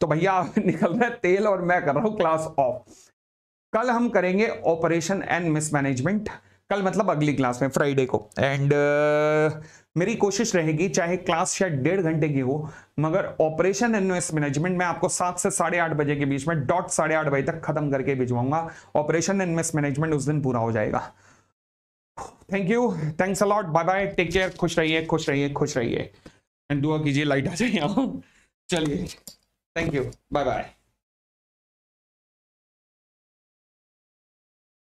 तो भैया, निकल रहा है तेल और मैं कर रहा हूँ क्लास ऑफ़ कल हम करेंगे ऑपरेशन एंड मिसमैनेजमेंट कल मतलब अगली क्लास में फ्राइडे को। एंड मेरी कोशिश रहेगी, चाहे क्लास शायद डेढ़ घंटे की हो, मगर ऑपरेशन एंड मैनेजमेंट में आपको सात से साढ़े आठ बजे के बीच में डॉट साढ़े आठ बजे तक खत्म करके भिजवाऊँगा। ऑपरेशन एंड मैनेजमेंट उस दिन पूरा हो जाएगा। Thank you thanks a lot bye bye take care खुश रहिए खुश रहिए खुश रहिए। एंड दुआ कीजिए लाइट आ जाए चलिए। Thank you bye bye